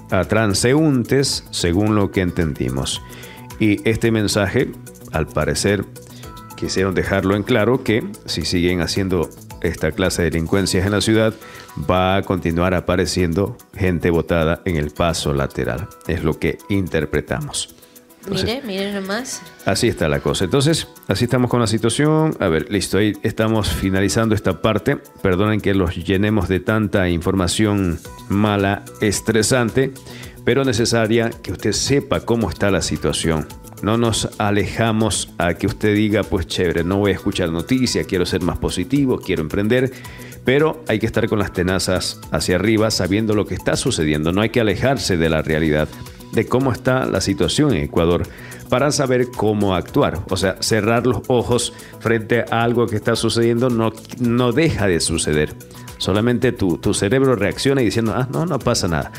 a transeúntes, según lo que entendimos. Y este mensaje, al parecer, quisieron dejarlo en claro que si siguen haciendo esta clase de delincuencias en la ciudad, va a continuar apareciendo gente botada en el paso lateral. Es lo que interpretamos. mire, mire nomás. Así está la cosa. Entonces, así estamos con la situación. A ver, listo, ahí estamos finalizando esta parte. Perdonen que los llenemos de tanta información mala, estresante. Pero necesaria que usted sepa cómo está la situación. No nos alejamos a que usted diga, pues chévere, no voy a escuchar noticias, quiero ser más positivo, quiero emprender, pero hay que estar con las tenazas hacia arriba sabiendo lo que está sucediendo. No hay que alejarse de la realidad, de cómo está la situación en Ecuador para saber cómo actuar. O sea, cerrar los ojos frente a algo que está sucediendo no, no deja de suceder. Solamente tu, tu cerebro reacciona diciendo, ah, no, no pasa nada.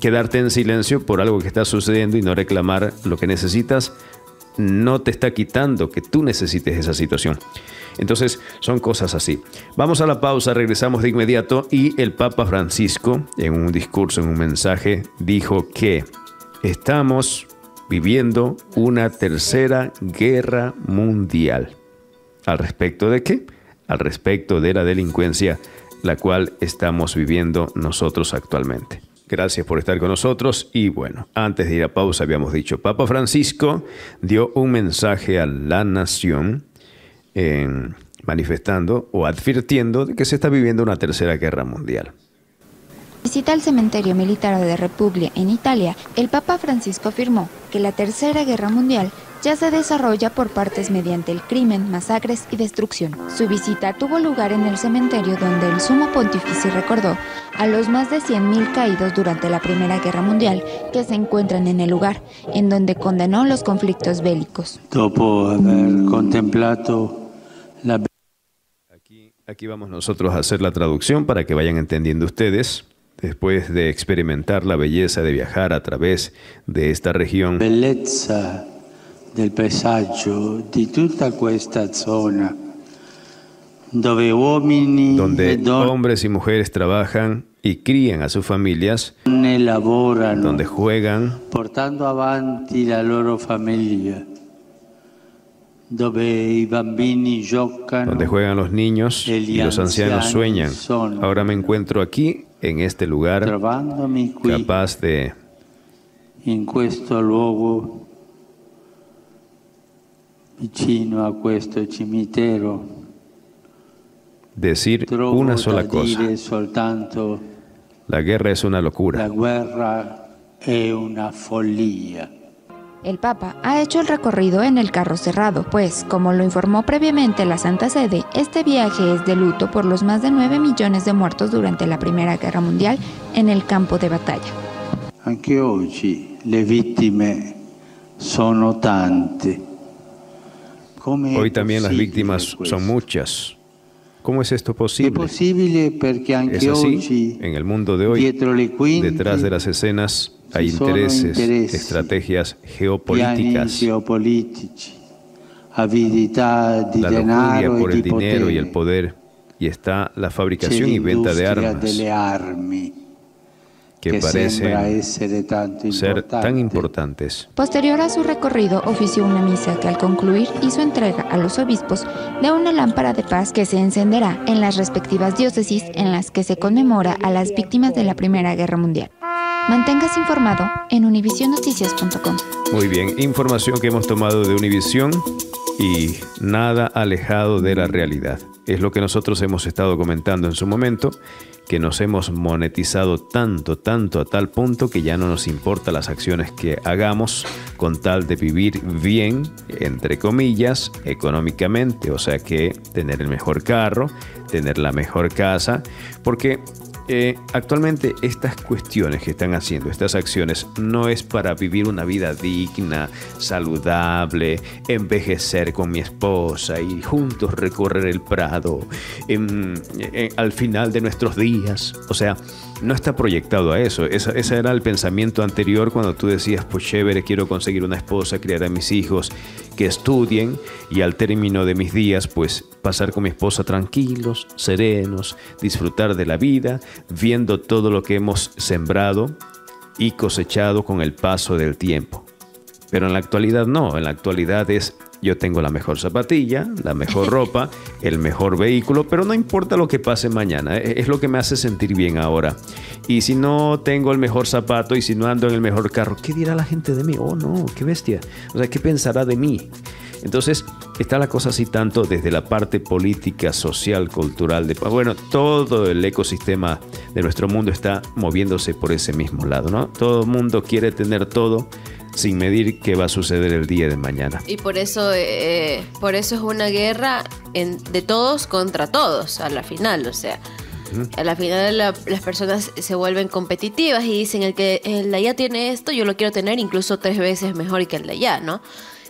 Quedarte en silencio por algo que está sucediendo y no reclamar lo que necesitas no te está quitando que tú necesites esa situación. Entonces son cosas así. Vamos a la pausa, regresamos de inmediato y el Papa Francisco en un discurso, en un mensaje, dijo que estamos viviendo una tercera guerra mundial. ¿Al respecto de qué? Al respecto de la delincuencia, la cual estamos viviendo nosotros actualmente. Gracias por estar con nosotros y bueno, antes de ir a pausa habíamos dicho, Papa Francisco dio un mensaje a la nación manifestando o advirtiendo de que se está viviendo una tercera guerra mundial. Visita al cementerio militar de Repuglia en Italia, el Papa Francisco afirmó que la Tercera Guerra Mundial ya se desarrolla por partes mediante el crimen, masacres y destrucción. Su visita tuvo lugar en el cementerio donde el sumo pontífice recordó a los más de 100.000 caídos durante la Primera Guerra Mundial que se encuentran en el lugar, en donde condenó los conflictos bélicos. Aquí, aquí vamos nosotros a hacer la traducción para que vayan entendiendo ustedes después de experimentar la belleza de viajar a través de esta región. Belleza del paesaggio di tutta questa zona donde hombres y mujeres trabajan y crían a sus familias, donde juegan, portando avanti la loro famiglia, donde juegan los niños e y los ancianos sueñan. Ahora me encuentro aquí en este lugar capaz de in questo luogo vicino a questo cimitero decir una sola cosa. la guerra es una locura. La guerra è una follia el Papa ha hecho el recorrido en el carro cerrado, pues, como lo informó previamente la Santa Sede, este viaje es de luto por los más de 9 millones de muertos durante la Primera Guerra Mundial en el campo de batalla. Anche oggi le vittime sono tante. Hoy también las víctimas son muchas. ¿Cómo es esto posible? es así en el mundo de hoy. Detrás de las escenas hay intereses, estrategias geopolíticas, la lujuria por el dinero y el poder, y está la fabricación y venta de armas que parecen ser tan importantes. Posterior a su recorrido, ofició una misa que al concluir hizo entrega a los obispos de una lámpara de paz que se encenderá en las respectivas diócesis en las que se conmemora a las víctimas de la Primera Guerra Mundial. Manténgase informado en univisionnoticias.com. Muy bien, información que hemos tomado de Univisión y nada alejado de la realidad. Es lo que nosotros hemos estado comentando en su momento, que nos hemos monetizado tanto, tanto a tal punto que ya no nos importa las acciones que hagamos con tal de vivir bien, entre comillas, económicamente, o sea que tener el mejor carro, tener la mejor casa, porque eh, actualmente estas cuestiones que están haciendo, estas acciones, no es para vivir una vida digna, saludable, envejecer con mi esposa y juntos recorrer el Prado al final de nuestros días. O sea, no está proyectado a eso. ese era el pensamiento anterior cuando tú decías, pues chévere, quiero conseguir una esposa, criar a mis hijos, que estudien y al término de mis días, pues pasar con mi esposa tranquilos, serenos, disfrutar de la vida, viendo todo lo que hemos sembrado y cosechado con el paso del tiempo. Pero en la actualidad no, en la actualidad es yo tengo la mejor zapatilla, la mejor (laughs) ropa, el mejor vehículo, pero no importa lo que pase mañana, e-, es lo que me hace sentir bien ahora. Y si no tengo el mejor zapato y si no ando en el mejor carro, ¿qué dirá la gente de mí? Oh, no, qué bestia. O sea, ¿qué pensará de mí? Entonces, está la cosa así tanto desde la parte política, social, cultural, de, bueno, todo el ecosistema de nuestro mundo está moviéndose por ese mismo lado, ¿no? Todo el mundo quiere tener todo sin medir qué va a suceder el día de mañana. Y por eso, eh, por eso es una guerra de todos contra todos a la final, o sea. A la final las personas se vuelven competitivas y dicen el que el de allá tiene esto, yo lo quiero tener incluso tres veces mejor que el de allá, ¿no?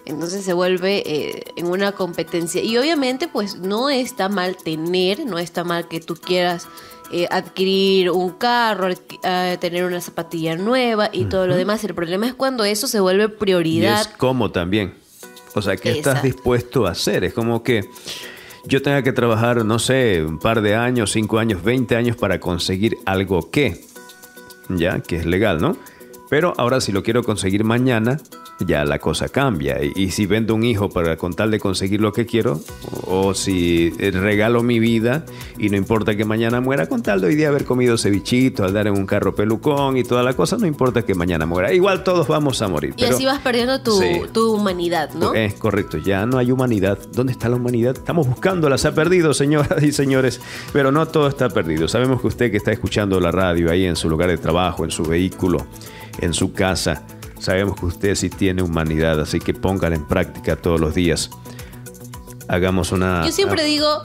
Entonces se vuelve eh, en una competencia. Y obviamente pues no está mal tener, no está mal que tú quieras eh, adquirir un carro, eh, tener una zapatilla nueva y todo lo demás. El problema es cuando eso se vuelve prioridad. Y es como también. O sea, ¿qué estás dispuesto a hacer? Es como que yo tenga que trabajar, no sé, un par de años, cinco años, veinte años para conseguir algo que, ya, que es legal, ¿no? Pero ahora si lo quiero conseguir mañana, ya la cosa cambia. Y, si vendo un hijo para con tal de conseguir lo que quiero, o, si regalo mi vida y no importa que mañana muera, con tal de hoy día haber comido cevichito, andar en un carro pelucón y toda la cosa, no importa que mañana muera. Igual todos vamos a morir. Y así vas perdiendo tu, tu, humanidad, ¿no? Es correcto, ya no hay humanidad. ¿Dónde está la humanidad? Estamos buscándola, se ha perdido, señoras y señores, pero no todo está perdido. Sabemos que usted que está escuchando la radio ahí en su lugar de trabajo, en su vehículo, en su casa, Sabemos que usted sí tiene humanidad, así que póngala en práctica todos los días. Hagamos una... Yo siempre digo,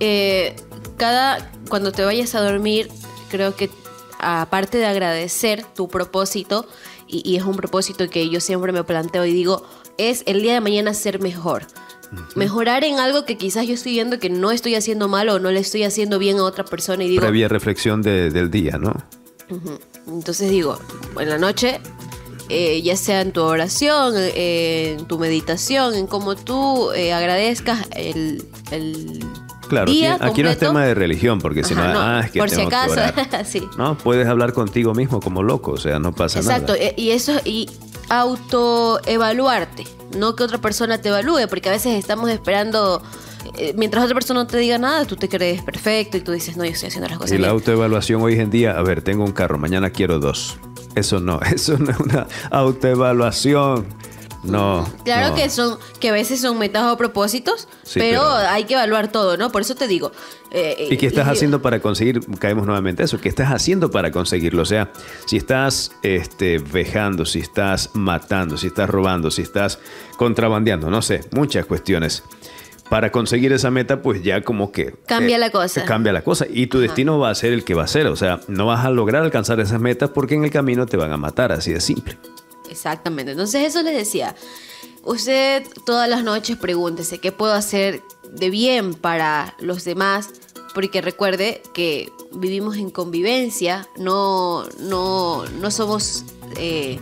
eh, cada, cuando te vayas a dormir, creo que aparte de agradecer tu propósito, y, es un propósito que yo siempre me planteo y digo, es el día de mañana ser mejor. Mejorar en algo que quizás yo estoy viendo que no estoy haciendo mal o no le estoy haciendo bien a otra persona y digo... Previa reflexión del día, ¿no? Entonces digo, en la noche eh, ya sea en tu oración, eh, en tu meditación, en cómo tú eh, agradezcas el, el Claro, día aquí, no es tema de religión, porque si no, ah, es que por si acaso, (laughs) sí. No, puedes hablar contigo mismo como loco, o sea, no pasa nada. Exacto, y eso, y autoevaluarte, no que otra persona te evalúe, porque a veces estamos esperando mientras otra persona no te diga nada, tú te crees perfecto y tú dices, no, yo estoy haciendo las cosas. Y la autoevaluación hoy en día, a ver, tengo un carro, mañana quiero dos. Eso no, (laughs) eso no es una autoevaluación. No. Claro que son, que a veces son metas o propósitos, pero, hay que evaluar todo, ¿no? Por eso te digo. Eh, ¿Y qué estás haciendo para conseguir? Caemos nuevamente eso. ¿Qué estás haciendo para conseguirlo? O sea, si estás este, vejando, si estás matando, si estás robando, si estás contrabandeando, no sé, muchas cuestiones para conseguir esa meta, pues ya como que... Cambia eh, la cosa. Cambia la cosa. Y tu destino va a ser el que va a ser. O sea, no vas a lograr alcanzar esas metas porque en el camino te van a matar, así de simple. Exactamente. Entonces eso les decía. Usted todas las noches pregúntese qué puedo hacer de bien para los demás, porque recuerde que vivimos en convivencia, no, no, no somos eh,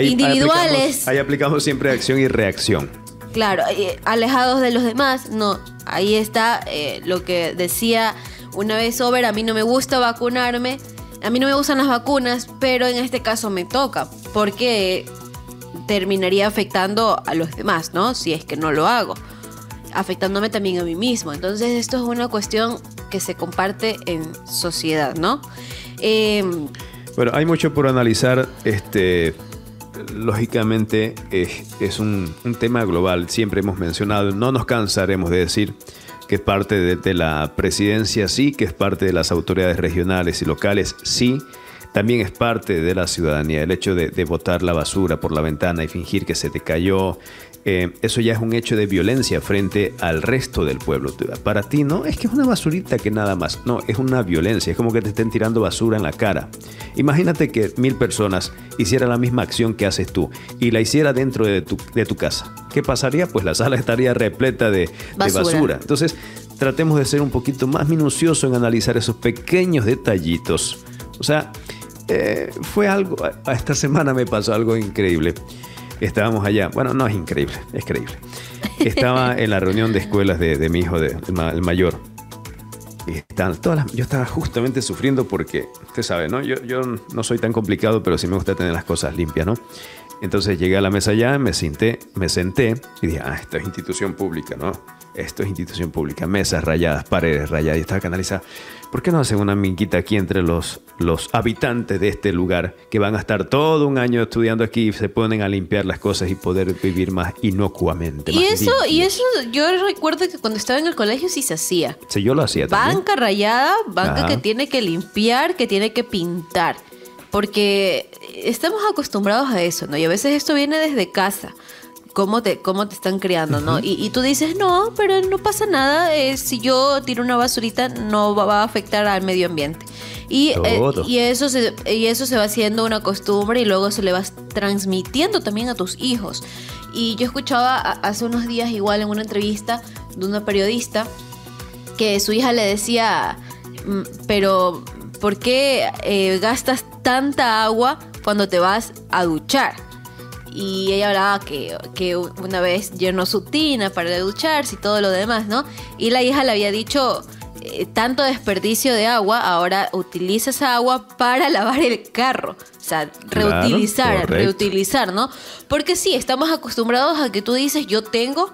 individuales. ahí aplicamos siempre acción y reacción. Claro, eh, alejados de los demás, no. Ahí está eh, lo que decía una vez Over, a mí no me gusta vacunarme, a mí no me gustan las vacunas, pero en este caso me toca, porque terminaría afectando a los demás, ¿no? Si es que no lo hago, afectándome también a mí mismo. Entonces esto es una cuestión que se comparte en sociedad, ¿no? Em, bueno, hay mucho por analizar, este lógicamente es, un, tema global, siempre hemos mencionado, no nos cansaremos de decir que es parte de, la presidencia, sí, que es parte de las autoridades regionales y locales, sí, también es parte de la ciudadanía, el hecho de, de botar la basura por la ventana y fingir que se te cayó, eh, eso ya es un hecho de violencia frente al resto del pueblo. Para ti no, es que es una basurita que nada más. No, es una violencia, es como que te estén tirando basura en la cara. Imagínate que mil personas hicieran la misma acción que haces tú y la hiciera dentro de tu, de tu casa. ¿Qué pasaría? Pues la sala estaría repleta de basura. Entonces, tratemos de ser un poquito más minucioso en analizar esos pequeños detallitos. O sea, eh, fue algo, esta semana me pasó algo increíble estábamos allá. Bueno, no es increíble, es creíble. Estaba en la reunión de escuelas de, mi hijo, de, el, mayor. Y están todas yo estaba justamente sufriendo porque, usted sabe, ¿no? Yo, yo no soy tan complicado, pero sí me gusta tener las cosas limpias, ¿no? Entonces llegué a la mesa ya, me senté, me senté y dije, ah, esto es institución pública, ¿no? Esto es institución pública, mesas rayadas, paredes rayadas y estaba canalizada. ¿Por qué no hacen una minquita aquí entre los, los habitantes de este lugar que van a estar todo un año estudiando aquí y se ponen a limpiar las cosas y poder vivir más inocuamente? Y eso, y eso yo recuerdo que cuando estaba en el colegio sí se hacía. Sí, yo lo hacía también. Banca rayada, banca que tiene que limpiar, que tiene que pintar. Porque estamos acostumbrados a eso, ¿no? Y a veces esto viene desde casa cómo te, cómo te están criando, ¿no? y, tú dices, no, pero no pasa nada, eh, si yo tiro una basurita no va, a afectar al medio ambiente. Y, eh, y, eso se, y eso se va haciendo una costumbre y luego se le va transmitiendo también a tus hijos. Y yo escuchaba hace unos días igual en una entrevista de una periodista que su hija le decía, mm, pero ¿por qué eh, gastas tanta agua cuando te vas a duchar? y ella hablaba que, que, una vez llenó su tina para ducharse y todo lo demás, ¿no? Y la hija le había dicho, eh, tanto desperdicio de agua, ahora utiliza esa agua para (laughs) lavar el carro. O sea, reutilizar, reutilizar, ¿no? Porque sí, estamos acostumbrados a que tú dices, yo tengo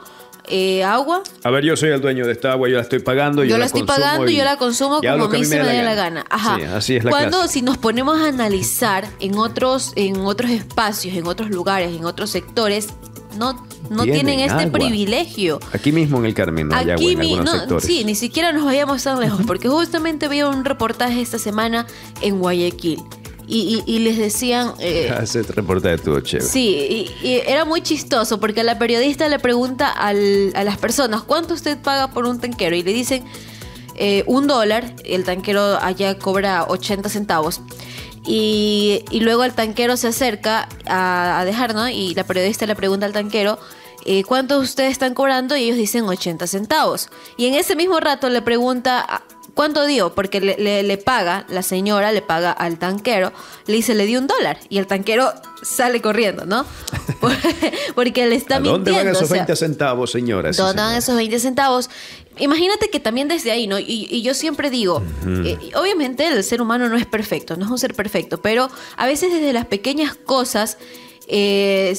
eh, agua. A ver, yo soy el dueño de esta agua, yo la estoy pagando. Yo, la, estoy pagando y yo la consumo como a mí se me da la gana. Ajá. así es la Cuando si nos ponemos a analizar en otros, en otros espacios, en otros lugares, en otros sectores, no, no tienen, este privilegio. Aquí mismo en el Carmen, no hay agua en algunos sectores. Sí, ni siquiera nos vayamos tan lejos, porque justamente vi un reportaje esta semana en Guayaquil y, les decían... Eh, (laughs) Ese reportaje estuvo chévere. Sí, y, era muy chistoso porque la periodista le pregunta a las personas, ¿cuánto usted paga por un tanquero? Y le dicen eh, un dólar, el tanquero allá cobra 80 centavos. Y, luego el tanquero se acerca a, dejar, ¿no? Y la periodista le pregunta al tanquero, eh, ¿cuánto ustedes están cobrando? Y ellos dicen 80 centavos. Y en ese mismo rato le pregunta ¿Cuánto dio? Porque le, paga, la señora le paga al tanquero, le dice, le di un dólar. Y el tanquero sale corriendo, ¿no? (laughs) Porque le está mintiendo. ¿Dónde van esos 20 centavos, señora? ¿Dónde van esos 20 centavos? Imagínate que también desde ahí, ¿no? Y, yo siempre digo, eh, obviamente el ser humano no es perfecto, no es un ser perfecto, pero a veces desde las pequeñas cosas eh,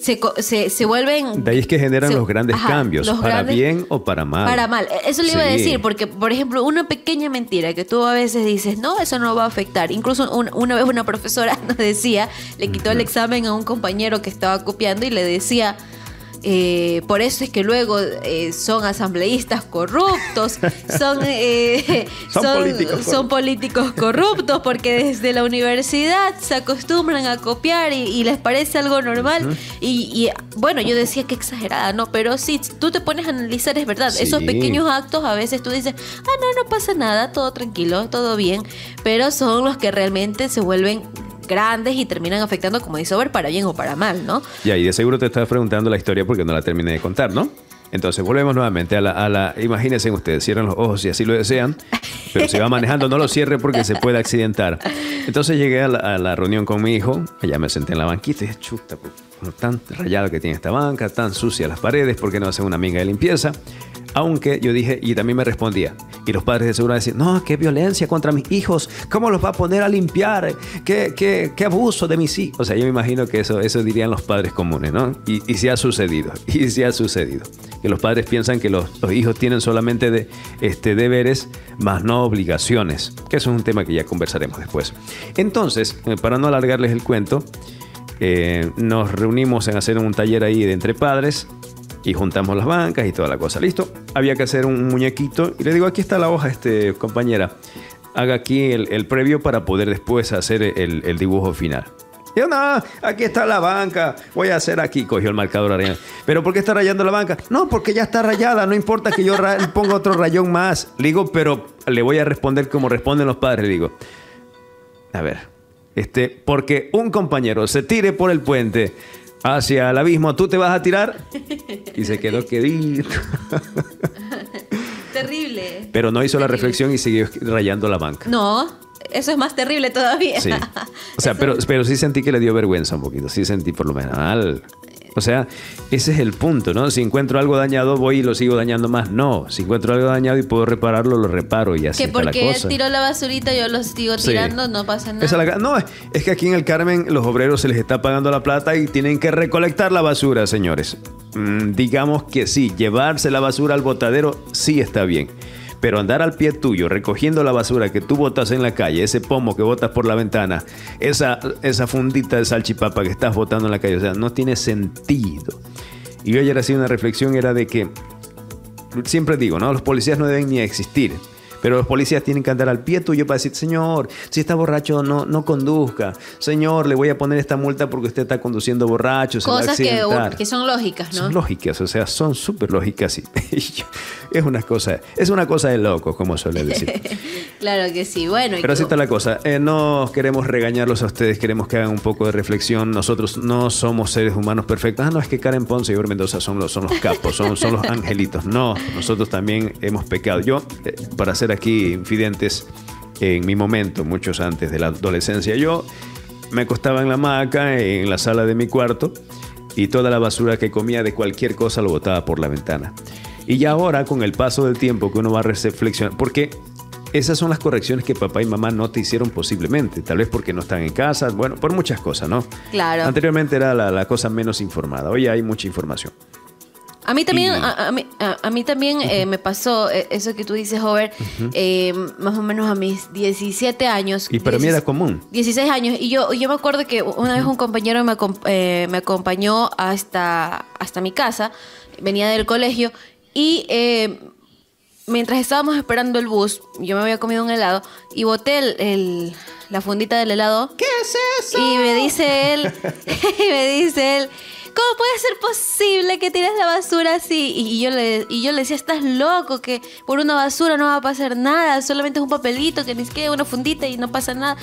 se, se, vuelven... De ahí es que generan los grandes cambios, para bien o para mal. Para mal, e, eso le iba a decir, porque por ejemplo, una pequeña mentira que tú a veces dices, no, eso no va a afectar. Incluso una vez una profesora (laughs) nos decía, le quitó el examen a un compañero que estaba copiando y le decía, eh, por eso es que luego eh, son asambleístas corruptos, son, eh, (laughs) son, políticos, corruptos porque desde la universidad se acostumbran a copiar y, les parece algo normal. y, bueno, yo decía que exagerada, ¿no? Pero si tú te pones a analizar, es verdad, esos pequeños actos a veces tú dices, ah, no, no pasa nada, todo tranquilo, todo bien, pero son los que realmente se vuelven grandes y terminan afectando, como dice Over, para bien o para mal, ¿no? Y de seguro te estás preguntando la historia porque no la terminé de contar, ¿no? Entonces volvemos nuevamente a la, a la, imagínense ustedes, cierran los ojos si así lo desean, pero si va manejando no lo cierre porque se puede accidentar. Entonces llegué a la, reunión con mi hijo, allá me senté en la banquita y dije, chuta, tan rayado que tiene esta banca, tan sucia las paredes, ¿por qué no hacen una minga de limpieza? Aunque yo dije, y también me respondía, y los padres de seguro decían, no, qué violencia contra mis hijos, ¿cómo los va a poner a limpiar? ¿Qué, qué, qué abuso de mis hijos? O sea, yo me imagino que eso, eso dirían los padres comunes, ¿no? Y, y ha sucedido, (laughs) y sí ha sucedido. Que los padres piensan que los, los hijos tienen solamente de, este, deberes, más no obligaciones, que eso es un tema que ya conversaremos después. Entonces, eh, para no alargarles el cuento, eh, nos reunimos en hacer un taller ahí de entre padres y juntamos las bancas y toda la cosa. Listo, había que hacer un muñequito y le digo, aquí está la hoja, este, compañera, haga aquí el, previo para poder después hacer el, dibujo final. Yo no, aquí está la banca, voy a hacer aquí, cogió el marcador arena. ¿Pero por qué está rayando la banca? No, porque ya está rayada, no importa que yo (laughs) ponga otro rayón más. Le digo, pero le voy a responder como responden los padres, le digo. A ver, este, porque un compañero se tire por el puente hacia el abismo, ¿tú te vas a tirar? Y se quedó (laughs) quedito. Terrible. Pero no hizo la reflexión y siguió rayando la banca. No, eso es más terrible todavía. Sí. O sea, (laughs) pero, pero sí sentí que le dio vergüenza un poquito. Sí sentí por lo menos. O sea, ese es el punto, ¿no? Si encuentro algo dañado, voy y lo sigo dañando más. No, si encuentro algo dañado y puedo repararlo, lo reparo y así. Que porque él tiró la basurita, yo lo sigo tirando, no pasa nada. no, es que aquí en el Carmen los obreros se les está pagando la plata y tienen que recolectar la basura, señores. Mm, digamos que sí, llevarse la basura al botadero sí está bien. Pero andar al pie tuyo recogiendo la basura que tú botas en la calle, ese pomo que botas por la ventana, esa, esa fundita de salchipapa que estás botando en la calle, o sea, no tiene sentido. Y yo ayer hacía una reflexión, era de que, siempre digo, ¿no? Los policías no deben ni existir. Pero los policías tienen que andar al pie tuyo para decir, señor, si está borracho, no, no conduzca. Señor, le voy a poner esta multa porque usted está conduciendo borracho. Cosas que, que, son lógicas, ¿no? Son lógicas, o sea, son súper lógicas. (laughs) es una cosa, es una cosa de locos, como suele decir. (laughs) claro que sí. Bueno, pero así está la cosa. Eh, no queremos regañarlos a ustedes, queremos que hagan un poco de reflexión. Nosotros no somos seres humanos perfectos. Ah, no, es que Karen Ponce y Iber Mendoza son los, son los capos, son, son los (laughs) angelitos. No, nosotros también hemos pecado. Yo, eh, para hacer aquí infidentes en mi momento, muchos antes de la adolescencia. Yo me acostaba en la hamaca, en la sala de mi cuarto, y toda la basura que comía de cualquier cosa lo botaba por la ventana. Y ya ahora, con el paso del tiempo que uno va a reflexionar, porque esas son las correcciones que papá y mamá no te hicieron posiblemente, tal vez porque no están en casa, bueno, por muchas cosas, ¿no? Claro. Anteriormente era la, la cosa menos informada, hoy hay mucha información. A mí también, a, mí, también eh, me pasó eh, eso que tú dices, Hover, eh, más o menos a mis 17 años. Y para mí era común. 16 años. Y yo, yo me acuerdo que una vez un compañero me, me acompañó hasta, hasta mi casa, venía del colegio, y mientras estábamos esperando el bus, yo me había comido un helado y boté el, la fundita del helado. ¿Qué es eso? Y me dice él, (laughs) y me dice él ¿cómo puede ser posible que tires la basura así? Y, yo le, y yo le decía, estás loco, que por una basura no va a pasar nada, solamente es un papelito, que ni siquiera una fundita y no pasa nada.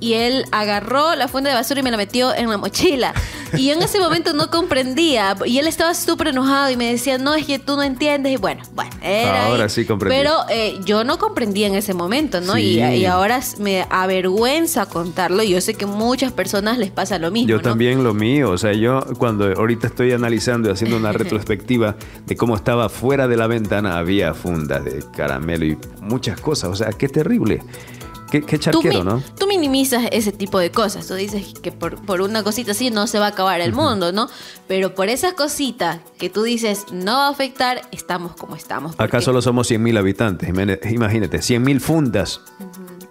Y él agarró la funda de basura y me la metió en la mochila. Y yo en ese momento no comprendía. Y él estaba súper enojado y me decía, no, es que tú no entiendes. Y bueno, bueno, era Ahora sí comprendí. Pero eh, yo no comprendía en ese momento, ¿no? Y, y, ahora me avergüenza contarlo. Y yo sé que muchas personas les pasa lo mismo. Yo también lo mío. O sea, yo cuando ahorita estoy analizando y haciendo una (laughs) retrospectiva de cómo estaba fuera de la ventana, había fundas de caramelo y muchas cosas. O sea, qué terrible. Qué, charquero, ¿no? Tú minimizas ese tipo de cosas. Tú dices que por, una cosita así no se va a acabar el mundo, ¿no? Pero por esas cositas que tú dices no va a afectar, estamos como estamos. Acá solo somos 100.000 habitantes. Imagínate, 100.000 fundas.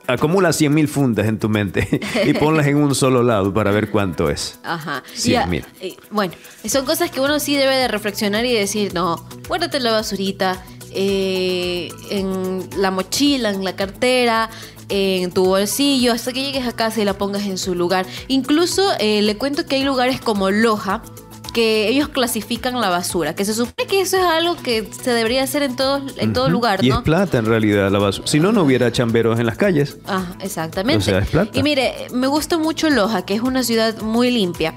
Acumula 100.000 fundas en tu mente y (laughs) ponlas en un solo lado para ver cuánto es. Ajá. 100.000. Eh, bueno, son cosas que uno sí debe de reflexionar y decir, no, guárdate la basurita, eh, en la mochila, en la cartera, en tu bolsillo, hasta que llegues a casa y la pongas en su lugar. Incluso eh, le cuento que hay lugares como Loja, que ellos clasifican la basura, que se supone que eso es algo que se debería hacer en todo, en todo lugar, ¿no? Y es plata en realidad la basura. Si no, no hubiera chamberos en las calles. Ah, exactamente. O sea, es plata. Y mire, me gusta mucho Loja, que es una ciudad muy limpia.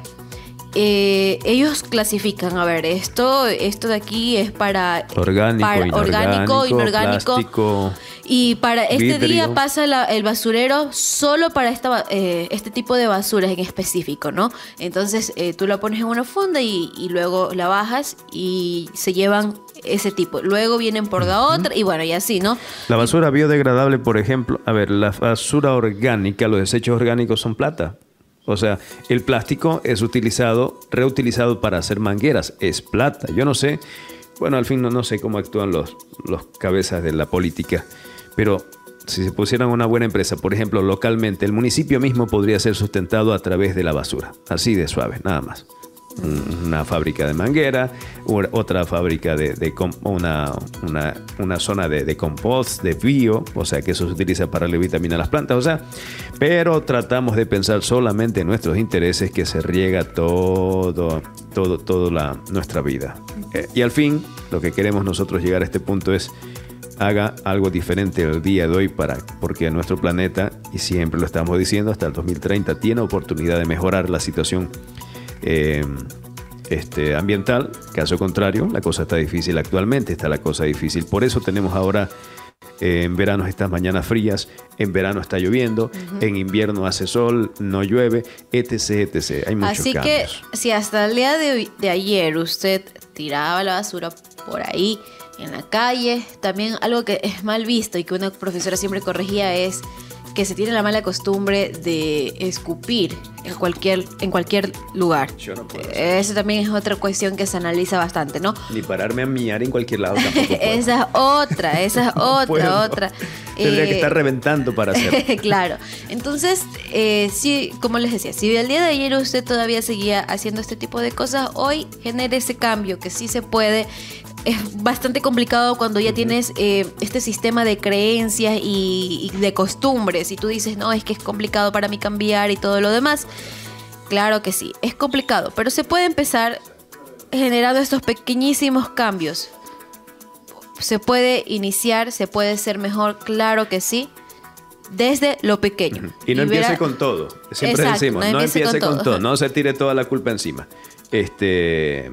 Eh, ellos clasifican, a ver, esto, esto de aquí es para orgánico, orgánico inorgánico. y para este día pasa el basurero solo para esta, eh, este tipo de basuras en específico, ¿no? Entonces eh, tú la pones en una funda y, luego la bajas y se llevan ese tipo. Luego vienen por la otra y bueno, y así, ¿no? La basura biodegradable, por ejemplo, a ver, la basura orgánica, los desechos orgánicos son plata. O sea, el plástico es utilizado, reutilizado para hacer mangueras, es plata. Yo no sé, bueno, al fin no, sé cómo actúan los, los cabezas de la política, pero si se pusieran una buena empresa, por ejemplo, localmente, el municipio mismo podría ser sustentado a través de la basura, así de suave, nada más una fábrica de manguera, otra fábrica de, una, una, zona de, compost, de bio, o sea que eso se utiliza para la vitamina a las plantas, o sea, pero tratamos de pensar solamente en nuestros intereses que se riega todo, todo, toda la, nuestra vida. Eh, y al fin, lo que queremos nosotros llegar a este punto es haga algo diferente el día de hoy para porque nuestro planeta y siempre lo estamos diciendo hasta el 2030 tiene oportunidad de mejorar la situación eh, este, ambiental. Caso contrario, la cosa está difícil actualmente, está la cosa difícil. Por eso tenemos ahora eh, en verano estas mañanas frías, en verano está lloviendo, en invierno hace sol, no llueve, etc, etc. Hay muchos Así que si hasta el día de, de ayer usted tiraba la basura por ahí, en la calle, también algo que es mal visto y que una profesora siempre corregía es que se tiene la mala costumbre de escupir en cualquier, en cualquier lugar. Yo no puedo Eso también es otra cuestión que se analiza bastante, ¿no? (laughs) Ni pararme a miar en cualquier lado tampoco (laughs) esa es otra, esa es (laughs) otra, otra. Tendría que estar eh, reventando para hacer. claro. Entonces, eh, sí, como les decía, si el día de ayer usted todavía seguía haciendo este tipo de cosas, hoy genere ese cambio que sí se puede es bastante complicado cuando ya tienes eh, este sistema de creencias y, de costumbres y tú dices, no, es que es complicado para mí cambiar y todo lo demás. Claro que sí, es complicado, pero se puede empezar generando estos pequeñísimos cambios. Se puede iniciar, se puede ser mejor, claro que sí, desde lo pequeño. Y no empiece con todo. Siempre decimos, no, empiece, con, todo. no se tire toda la culpa encima. Este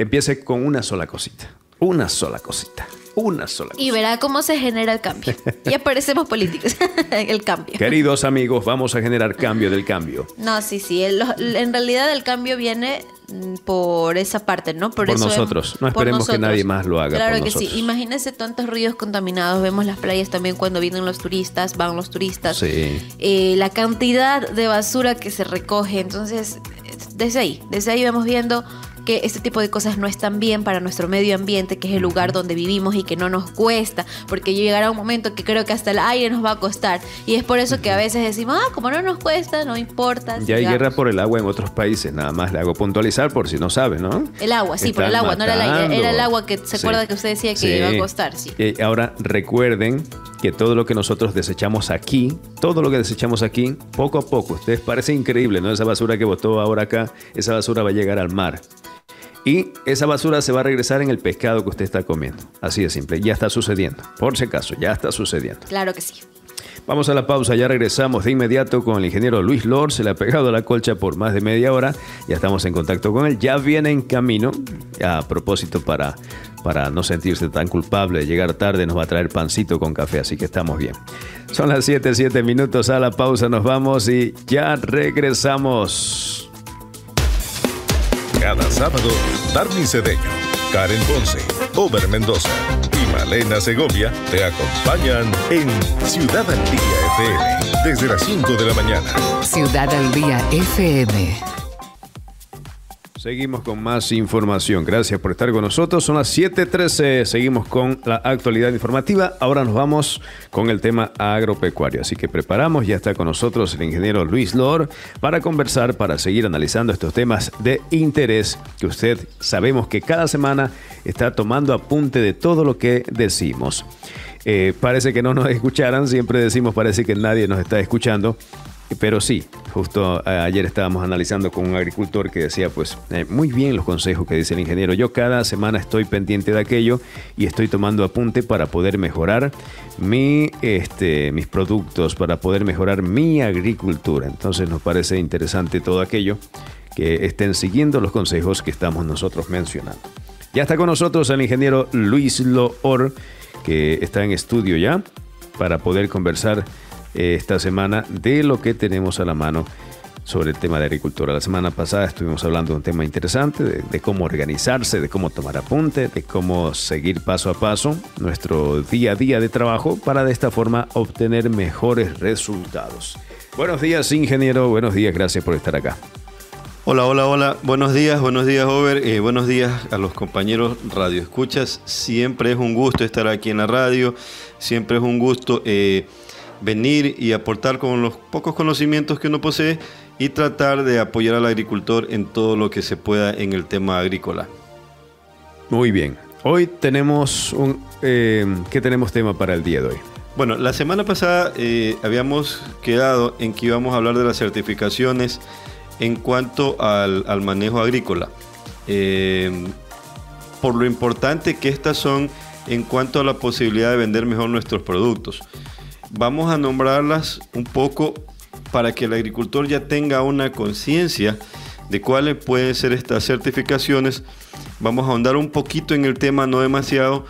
Empiece con una sola cosita. Una sola cosita. Una sola Y verá cómo se genera el cambio. (laughs) Y aparecemos políticos. (laughs) el cambio. Queridos amigos, vamos a generar cambio del cambio. No, sí, sí. en realidad el cambio viene mm, por esa parte, ¿no? Por, nosotros. No esperemos que nadie más lo haga. Claro que sí. Imagínense tantos ríos contaminados. Vemos las playas también cuando vienen los turistas, van los turistas. Sí. Eh, la cantidad de basura que se recoge. Entonces, desde ahí, desde ahí vamos viendo que este tipo de cosas no están bien para nuestro medio ambiente, que es el lugar donde vivimos y que no nos cuesta, porque llegará un momento que creo que hasta el aire nos va a costar. Y es por eso que a veces decimos, ah, como no nos cuesta, no importa. Ya hay guerra por el agua en otros países, nada más le hago puntualizar por si no sabe, ¿no? El agua, sí, por el agua, no era el aire, era el agua que se acuerda que usted decía que iba a costar, sí. Y ahora recuerden que todo lo que nosotros desechamos aquí, todo lo que desechamos aquí, poco a poco, ustedes parece increíble, ¿no? Esa basura que botó ahora acá, esa basura va a llegar al mar. Y esa basura se va a regresar en el pescado que usted está comiendo. Así de simple. Ya está sucediendo. Por si acaso, ya está sucediendo. Claro que sí. Vamos a la pausa, ya regresamos de inmediato con el ingeniero Luis Lord. Se le ha pegado a la colcha por más de media hora. Ya estamos en contacto con él. Ya viene en camino. A propósito, para, para no sentirse tan culpable de llegar tarde, nos va a traer pancito con café. Así que estamos bien. Son las 7, 7 minutos a la pausa. Nos vamos y ya regresamos. Cada sábado, Darny Cedeño, Karen Ponce, Ober Mendoza y Malena Segovia te acompañan en Ciudad al Día FM desde las 5 de la mañana. Ciudad al Día FM. Seguimos con más información. Gracias por estar con nosotros. Son las 7:13. Seguimos con la actualidad informativa. Ahora nos vamos con el tema agropecuario. Así que preparamos. Ya está con nosotros el ingeniero Luis Lor para conversar, para seguir analizando estos temas de interés que usted sabemos que cada semana está tomando apunte de todo lo que decimos. Eh, parece que no nos escucharan. Siempre decimos parece que nadie nos está escuchando. Pero sí, justo eh, ayer estábamos analizando con un agricultor que decía, pues, eh, muy bien los consejos que dice el ingeniero. Yo cada semana estoy pendiente de aquello y estoy tomando apunte para poder mejorar mi, este, mis productos, para poder mejorar mi agricultura. Entonces nos parece interesante todo aquello que estén siguiendo los consejos que estamos nosotros mencionando. Ya está con nosotros el ingeniero Luis Loor, que está en estudio ya para poder conversar esta semana de lo que tenemos a la mano sobre el tema de agricultura. La semana pasada estuvimos hablando de un tema interesante, de, cómo organizarse, de cómo tomar apunte, de cómo seguir paso a paso nuestro día a día de trabajo para de esta forma obtener mejores resultados. Buenos días, ingeniero. Buenos días, gracias por estar acá. Hola, hola, hola. Buenos días, buenos días, Over. Eh, buenos días a los compañeros Radio Escuchas. Siempre es un gusto estar aquí en la radio. Siempre es un gusto. Eh, venir y aportar con los pocos conocimientos que uno posee y tratar de apoyar al agricultor en todo lo que se pueda en el tema agrícola. Muy bien. Hoy tenemos un... Eh, ¿Qué tenemos tema para el día de hoy? Bueno, la semana pasada eh, habíamos quedado en que íbamos a hablar de las certificaciones en cuanto al, manejo agrícola. Eh, por lo importante que estas son en cuanto a la posibilidad de vender mejor nuestros productos. Vamos a nombrarlas un poco para que el agricultor ya tenga una conciencia de cuáles pueden ser estas certificaciones. Vamos a ahondar un poquito en el tema, no demasiado,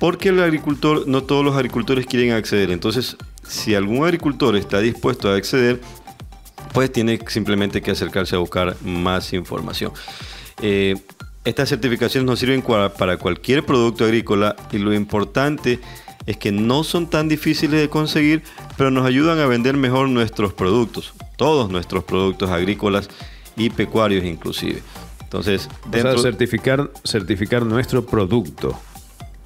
Porque el agricultor, no todos los agricultores quieren acceder. Entonces, si algún agricultor está dispuesto a acceder, pues tiene simplemente que acercarse a buscar más información. Eh, estas certificaciones nos sirven para cualquier producto agrícola y lo importante es que no son tan difíciles de conseguir, pero nos ayudan a vender mejor nuestros productos, todos nuestros productos agrícolas y pecuarios inclusive. Entonces, dentro... certificar, certificar nuestro producto.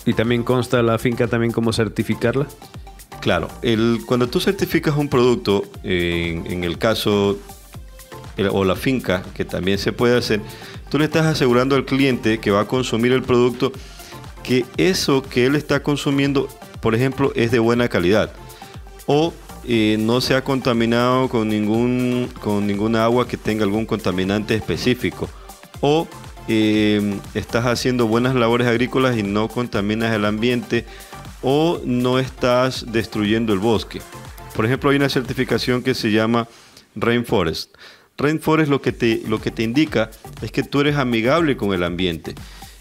¿Y también consta la finca también cómo certificarla? Claro, el, cuando tú certificas un producto, en, el caso o la finca, que también se puede hacer, tú le estás asegurando al cliente que va a consumir el producto que eso que él está consumiendo, por ejemplo, es de buena calidad o eh, no se ha contaminado con, ningún, con ninguna agua que tenga algún contaminante específico o eh, estás haciendo buenas labores agrícolas y no contaminas el ambiente o no estás destruyendo el bosque. Por ejemplo, hay una certificación que se llama Rainforest. Rainforest lo que te, lo que te indica es que tú eres amigable con el ambiente.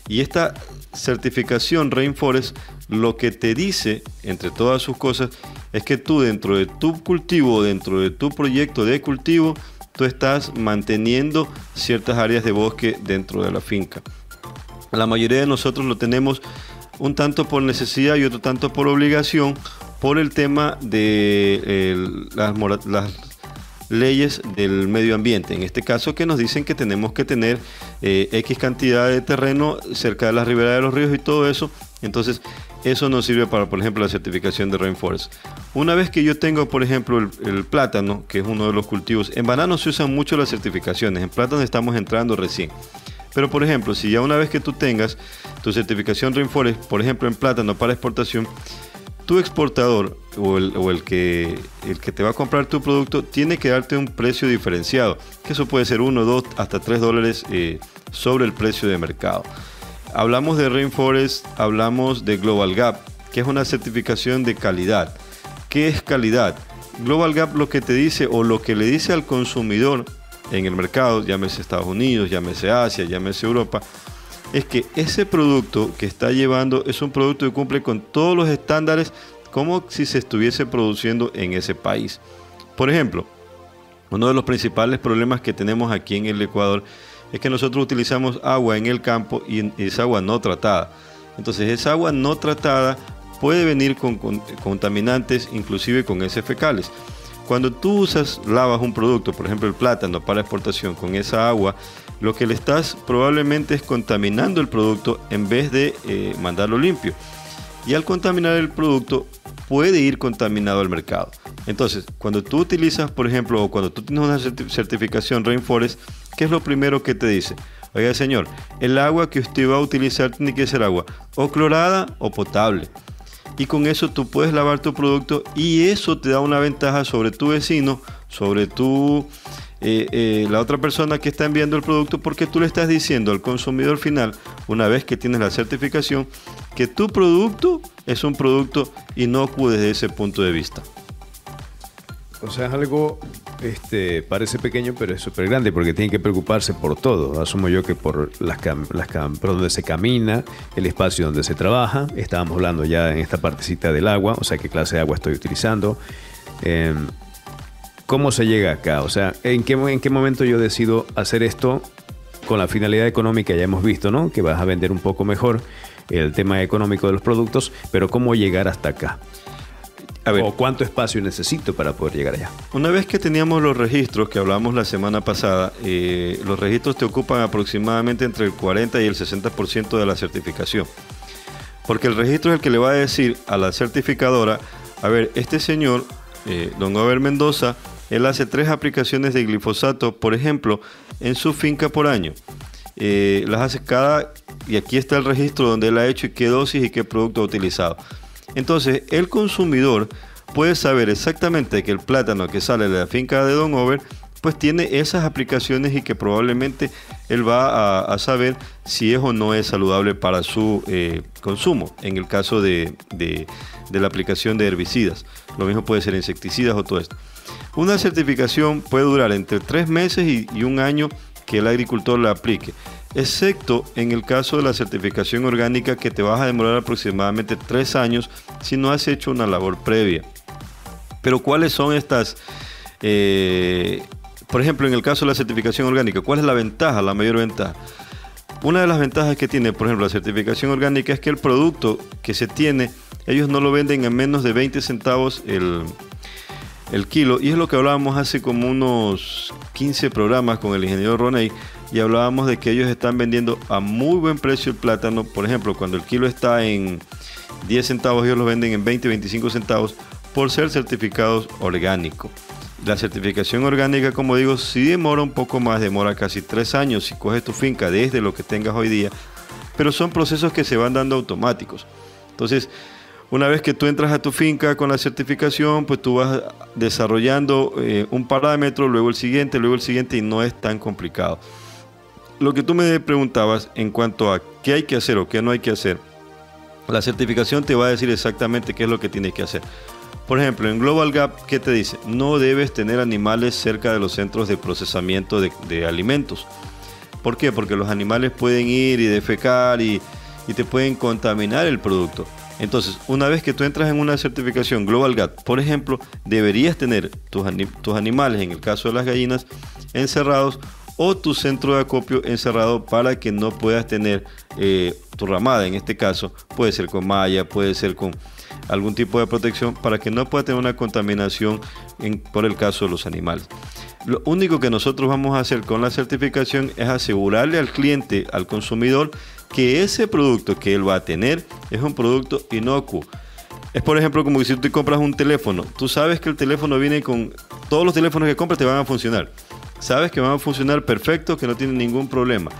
Y esta certificación Rainforest lo que te dice, entre todas sus cosas, es que tú dentro de tu cultivo, dentro de tu proyecto de cultivo, tú estás manteniendo ciertas áreas de bosque dentro de la finca. La mayoría de nosotros lo tenemos un tanto por necesidad y otro tanto por obligación por el tema de las, leyes del medio ambiente. En este caso que nos dicen que tenemos que tener eh, X cantidad de terreno cerca de la ribera de los ríos y todo eso. Entonces eso nos sirve para, por ejemplo, la certificación de Rainforest. Una vez que yo tengo, por ejemplo, el, plátano, que es uno de los cultivos, en banano se usan mucho las certificaciones, en plátano estamos entrando recién. Pero, por ejemplo, si ya una vez que tú tengas tu certificación Rainforest, por ejemplo, en plátano para exportación, tu exportador o el, que, el que te va a comprar tu producto tiene que darte un precio diferenciado, que eso puede ser 1, 2, hasta 3 dólares eh, sobre el precio de mercado. Hablamos de Rainforest, hablamos de Global Gap, que es una certificación de calidad. ¿Qué es calidad? Global Gap lo que te dice o lo que le dice al consumidor en el mercado, llámese Estados Unidos, llámese Asia, llámese Europa, es que ese producto que está llevando es un producto que cumple con todos los estándares como si se estuviese produciendo en ese país. Por ejemplo, uno de los principales problemas que tenemos aquí en el Ecuador es que nosotros utilizamos agua en el campo y es agua no tratada. Entonces esa agua no tratada puede venir con, contaminantes, inclusive con heces fecales. Cuando tú usas, lavas un producto, por ejemplo el plátano para exportación con esa agua, lo que le estás probablemente es contaminando el producto en vez de eh, mandarlo limpio. Y al contaminar el producto puede ir contaminado al mercado. Entonces, cuando tú utilizas, por ejemplo, o cuando tú tienes una certificación Rainforest, ¿qué es lo primero que te dice? Oiga, señor, el agua que usted va a utilizar tiene que ser agua o clorada o potable. Y con eso tú puedes lavar tu producto y eso te da una ventaja sobre tu vecino, sobre tu, eh, eh, la otra persona que está enviando el producto, porque tú le estás diciendo al consumidor final, una vez que tienes la certificación, que tu producto es un producto inocuo desde ese punto de vista. O sea, es algo, este, parece pequeño, pero es súper grande porque tiene que preocuparse por todo. Asumo yo que por las, las por donde se camina, el espacio donde se trabaja. Estábamos hablando ya en esta partecita del agua, o sea, qué clase de agua estoy utilizando. Em, ¿Cómo se llega acá? O sea, ¿en qué, ¿en qué momento yo decido hacer esto con la finalidad económica? Ya hemos visto, ¿no? Que vas a vender un poco mejor el tema económico de los productos, pero ¿cómo llegar hasta acá? ¿O cuánto espacio necesito para poder llegar allá? Una vez que teníamos los registros que hablamos la semana pasada, eh, los registros te ocupan aproximadamente entre el 40 y el 60% de la certificación. Porque el registro es el que le va a decir a la certificadora, a ver, este señor, eh, don Gober Mendoza, él hace tres aplicaciones de glifosato, por ejemplo, en su finca por año. Eh, las hace cada, y aquí está el registro donde él ha hecho y qué dosis y qué producto ha utilizado. Entonces, el consumidor puede saber exactamente que el plátano que sale de la finca de Don Over pues tiene esas aplicaciones y que probablemente él va a, saber si es o no es saludable para su eh, consumo, en el caso de, la aplicación de herbicidas. Lo mismo puede ser insecticidas o todo esto. Una certificación puede durar entre tres meses y, un año que el agricultor la aplique. excepto en el caso de la certificación orgánica que te vas a demorar aproximadamente tres años si no has hecho una labor previa. Pero ¿cuáles son estas? Eh, por ejemplo, en el caso de la certificación orgánica, ¿cuál es la ventaja, la mayor ventaja? Una de las ventajas que tiene, por ejemplo, la certificación orgánica es que el producto que se tiene, ellos no lo venden a menos de 20 centavos el, el kilo. Y es lo que hablábamos hace como unos 15 programas con el ingeniero Roney. Y hablábamos de que ellos están vendiendo a muy buen precio el plátano. Por ejemplo, cuando el kilo está en 10 centavos, ellos lo venden en 20, 25 centavos por ser certificados orgánicos. La certificación orgánica, como digo, sí demora un poco más, demora casi tres años si coges tu finca desde lo que tengas hoy día, pero son procesos que se van dando automáticos. Entonces, una vez que tú entras a tu finca con la certificación, pues tú vas desarrollando eh, un parámetro, luego el siguiente, luego el siguiente y no es tan complicado. Lo que tú me preguntabas en cuanto a qué hay que hacer o qué no hay que hacer, la certificación te va a decir exactamente qué es lo que tienes que hacer. Por ejemplo, en Global Gap, ¿qué te dice? No debes tener animales cerca de los centros de procesamiento de, alimentos. ¿Por qué? Porque los animales pueden ir y defecar y, te pueden contaminar el producto. Entonces, una vez que tú entras en una certificación Global Gap, por ejemplo, deberías tener tus, tus, animales, en el caso de las gallinas, encerrados o tu centro de acopio encerrado para que no puedas tener eh, tu ramada, en este caso, puede ser con malla, puede ser con algún tipo de protección para que no pueda tener una contaminación por el caso de los animales. Lo único que nosotros vamos a hacer con la certificación es asegurarle al cliente, al consumidor, que ese producto que él va a tener es un producto inocuo. Es por ejemplo como si tú compras un teléfono. Tú sabes que el teléfono viene con... Todos los teléfonos que compras te van a funcionar. Sabes que van a funcionar perfecto, que no tienen ningún problema.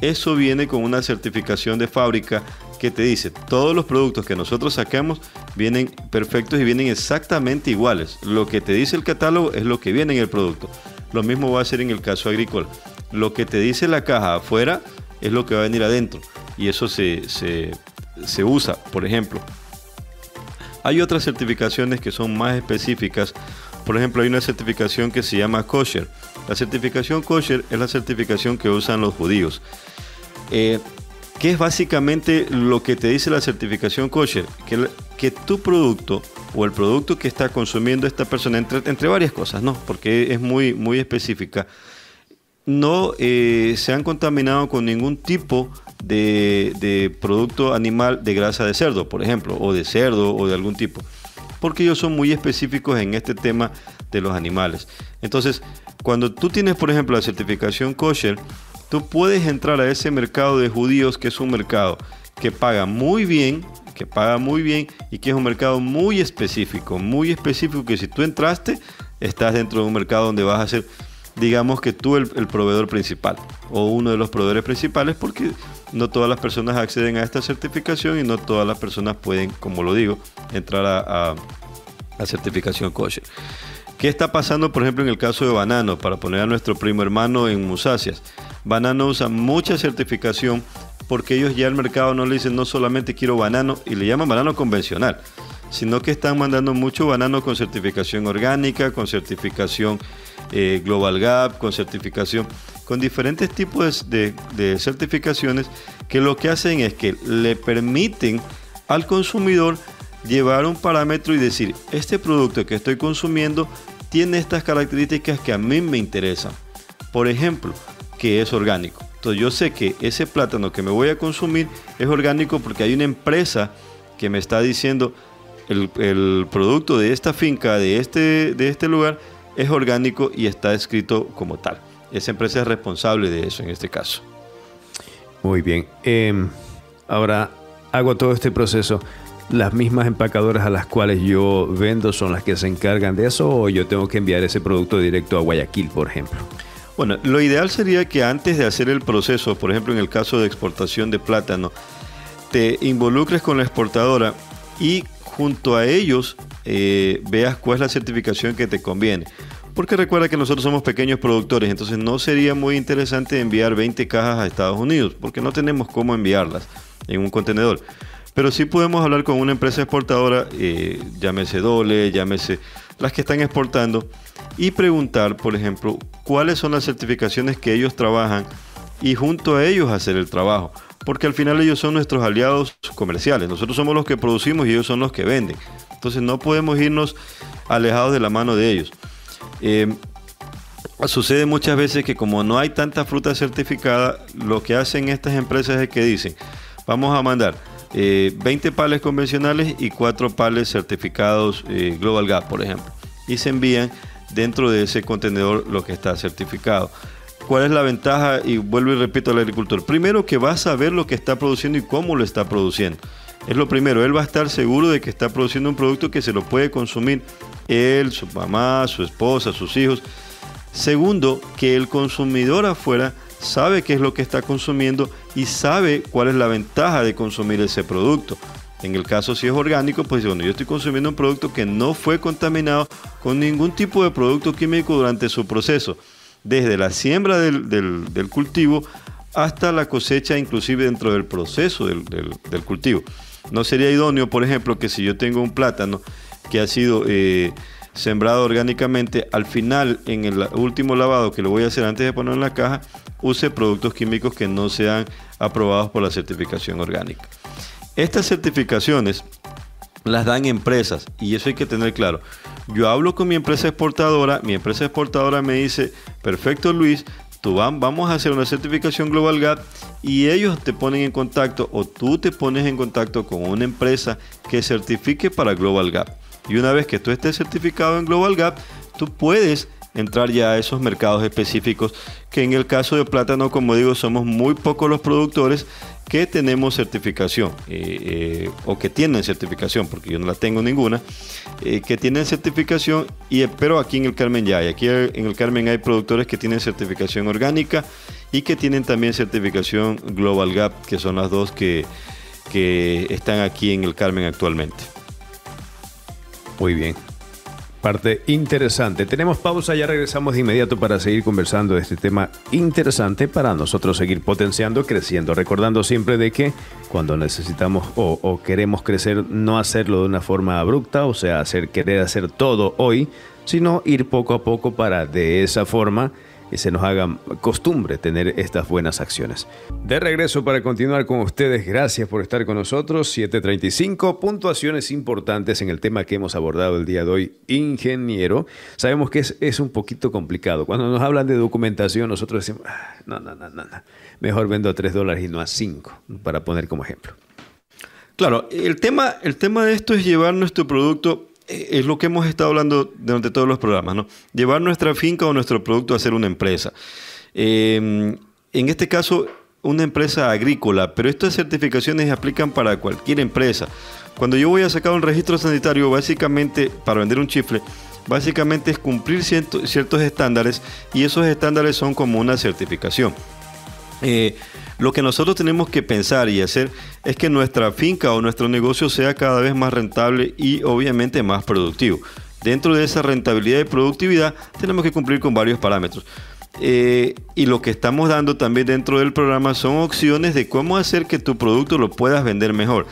Eso viene con una certificación de fábrica que te dice, todos los productos que nosotros sacamos vienen perfectos y vienen exactamente iguales. Lo que te dice el catálogo es lo que viene en el producto. Lo mismo va a ser en el caso agrícola. Lo que te dice la caja afuera es lo que va a venir adentro. Y eso se, se usa, por ejemplo. Hay otras certificaciones que son más específicas. Por ejemplo, hay una certificación que se llama kosher. La certificación kosher es la certificación que usan los judíos. Eh, ¿Qué es básicamente lo que te dice la certificación kosher? Que, que tu producto o el producto que está consumiendo esta persona, entre, entre varias cosas, ¿no? Porque es muy, muy específica, no eh, se han contaminado con ningún tipo de, de, producto animal de grasa de cerdo, por ejemplo, o de cerdo o de algún tipo, porque ellos son muy específicos en este tema de los animales. Entonces, cuando tú tienes, por ejemplo, la certificación kosher, tú puedes entrar a ese mercado de judíos que es un mercado que paga muy bien, que paga muy bien y que es un mercado muy específico, muy específico que si tú entraste, estás dentro de un mercado donde vas a ser, digamos que tú el, proveedor principal o uno de los proveedores principales porque no todas las personas acceden a esta certificación y no todas las personas pueden, como lo digo, entrar a, a certificación kosher. ¿Qué está pasando, por ejemplo, en el caso de Banano, para poner a nuestro primo hermano en Musacias? Banano usa mucha certificación porque ellos ya al mercado no le dicen no solamente quiero banano y le llaman banano convencional, sino que están mandando mucho banano con certificación orgánica, con certificación eh, Global Gap, con certificación, con diferentes tipos de, de certificaciones que lo que hacen es que le permiten al consumidor llevar un parámetro y decir, este producto que estoy consumiendo tiene estas características que a mí me interesan. Por ejemplo, que es orgánico. Entonces yo sé que ese plátano que me voy a consumir es orgánico porque hay una empresa que me está diciendo el, producto de esta finca, de este, de este lugar, es orgánico y está escrito como tal. Esa empresa es responsable de eso en este caso. Muy bien. Em, ahora hago todo este proceso. ¿Las mismas empacadoras a las cuales yo vendo son las que se encargan de eso o yo tengo que enviar ese producto directo a Guayaquil, por ejemplo? Bueno, lo ideal sería que antes de hacer el proceso, por ejemplo en el caso de exportación de plátano, te involucres con la exportadora y junto a ellos eh, veas cuál es la certificación que te conviene. Porque recuerda que nosotros somos pequeños productores, entonces no sería muy interesante enviar 20 cajas a Estados Unidos, porque no tenemos cómo enviarlas en un contenedor. Pero sí podemos hablar con una empresa exportadora, eh, llámese Dole, llámese las que están exportando, y preguntar, por ejemplo, cuáles son las certificaciones que ellos trabajan y junto a ellos hacer el trabajo. Porque al final ellos son nuestros aliados comerciales. Nosotros somos los que producimos y ellos son los que venden. Entonces no podemos irnos alejados de la mano de ellos. Eh, sucede muchas veces que como no hay tanta fruta certificada, lo que hacen estas empresas es que dicen, vamos a mandar 20 eh, pales convencionales y 4 pales certificados eh, Global Gap, por ejemplo. Y se envían dentro de ese contenedor lo que está certificado. ¿Cuál es la ventaja? Y vuelvo y repito al agricultor. Primero que va a saber lo que está produciendo y cómo lo está produciendo. Es lo primero, él va a estar seguro de que está produciendo un producto que se lo puede consumir él, su mamá, su esposa, sus hijos. Segundo, que el consumidor afuera sabe qué es lo que está consumiendo y sabe cuál es la ventaja de consumir ese producto. En el caso si es orgánico, pues bueno, yo estoy consumiendo un producto que no fue contaminado con ningún tipo de producto químico durante su proceso, desde la siembra del, cultivo hasta la cosecha, inclusive dentro del proceso del, cultivo. No sería idóneo, por ejemplo, que si yo tengo un plátano que ha sido eh, sembrado orgánicamente, al final, en el último lavado que lo voy a hacer antes de ponerlo en la caja, use productos químicos que no sean aprobados por la certificación orgánica. Estas certificaciones las dan empresas y eso hay que tener claro. Yo hablo con mi empresa exportadora, mi empresa exportadora me dice, perfecto Luis, tú vamos a hacer una certificación Global Gap y ellos te ponen en contacto o tú te pones en contacto con una empresa que certifique para Global Gap. Y una vez que tú estés certificado en Global Gap, tú puedes entrar ya a esos mercados específicos que en el caso de plátano, como digo, somos muy pocos los productores que tenemos certificación eh, eh, o que tienen certificación, porque yo no la tengo ninguna, eh, que tienen certificación, y, pero aquí en el Carmen ya hay, aquí en el Carmen hay productores que tienen certificación orgánica y que tienen también certificación Global Gap, que son las dos que, que están aquí en el Carmen actualmente. Muy bien. Parte interesante. Tenemos pausa, ya regresamos de inmediato para seguir conversando de este tema interesante para nosotros seguir potenciando, creciendo. Recordando siempre de que cuando necesitamos o, o queremos crecer, no hacerlo de una forma abrupta, o sea, hacer, querer hacer todo hoy, sino ir poco a poco para de esa forma se nos haga costumbre tener estas buenas acciones. De regreso para continuar con ustedes, gracias por estar con nosotros. 735, puntuaciones importantes en el tema que hemos abordado el día de hoy, ingeniero. Sabemos que es, un poquito complicado. Cuando nos hablan de documentación, nosotros decimos, ah, no, no, no, no, no, mejor vendo a 3 dólares y no a 5, para poner como ejemplo. Claro, el tema, el tema de esto es llevar nuestro producto es lo que hemos estado hablando durante todos los programas, ¿no? Llevar nuestra finca o nuestro producto a ser una empresa. Em, en este caso, una empresa agrícola, pero estas certificaciones aplican para cualquier empresa. Cuando yo voy a sacar un registro sanitario, básicamente, para vender un chifle, básicamente es cumplir ciertos estándares y esos estándares son como una certificación. Eh, lo que nosotros tenemos que pensar y hacer es que nuestra finca o nuestro negocio sea cada vez más rentable y obviamente más productivo. Dentro de esa rentabilidad y productividad tenemos que cumplir con varios parámetros. Eh, y lo que estamos dando también dentro del programa son opciones de cómo hacer que tu producto lo puedas vender mejor.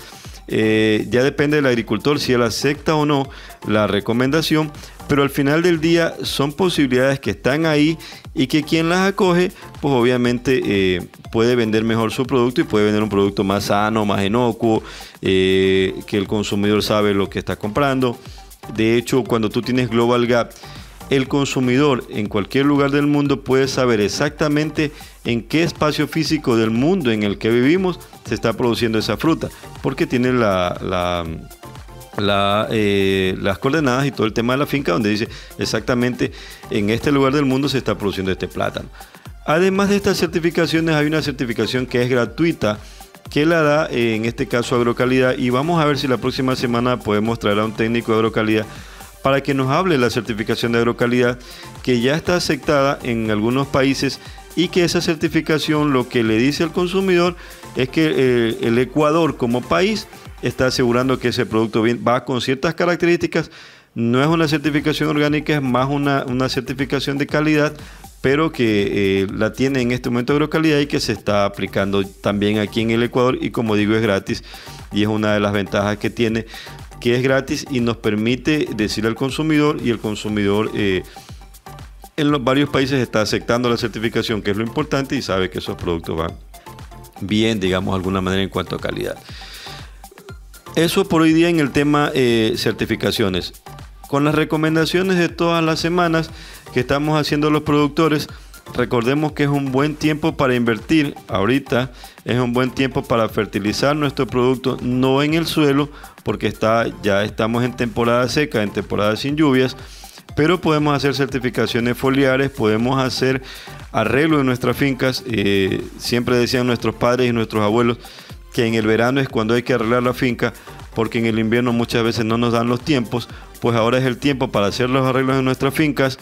Eh, ya depende del agricultor si él acepta o no la recomendación, pero al final del día son posibilidades que están ahí y que quien las acoge, pues obviamente eh, puede vender mejor su producto y puede vender un producto más sano, más inocuo, eh, que el consumidor sabe lo que está comprando. De hecho, cuando tú tienes Global Gap, el consumidor en cualquier lugar del mundo puede saber exactamente en qué espacio físico del mundo en el que vivimos se está produciendo esa fruta, porque tiene la eh, las coordenadas y todo el tema de la finca donde dice exactamente en este lugar del mundo se está produciendo este plátano. Además de estas certificaciones hay una certificación que es gratuita que la da eh, en este caso agrocalidad y vamos a ver si la próxima semana podemos traer a un técnico de agrocalidad para que nos hable de la certificación de agrocalidad que ya está aceptada en algunos países y que esa certificación lo que le dice al consumidor es que eh, el Ecuador como país está asegurando que ese producto va con ciertas características. No es una certificación orgánica, es más una, certificación de calidad, pero que eh, la tiene en este momento agrocalidad y que se está aplicando también aquí en el Ecuador y como digo es gratis y es una de las ventajas que tiene que es gratis y nos permite decirle al consumidor y el consumidor eh, en los varios países está aceptando la certificación, que es lo importante, y sabe que esos productos van bien, digamos, de alguna manera en cuanto a calidad. Eso por hoy día en el tema eh, certificaciones. Con las recomendaciones de todas las semanas que estamos haciendo los productores, recordemos que es un buen tiempo para invertir. Ahorita es un buen tiempo para fertilizar nuestro producto, no en el suelo, porque está, ya estamos en temporada seca, en temporada sin lluvias, pero podemos hacer certificaciones foliares, podemos hacer arreglo en nuestras fincas. Eh, siempre decían nuestros padres y nuestros abuelos que en el verano es cuando hay que arreglar la finca, porque en el invierno muchas veces no nos dan los tiempos, pues ahora es el tiempo para hacer los arreglos en nuestras fincas.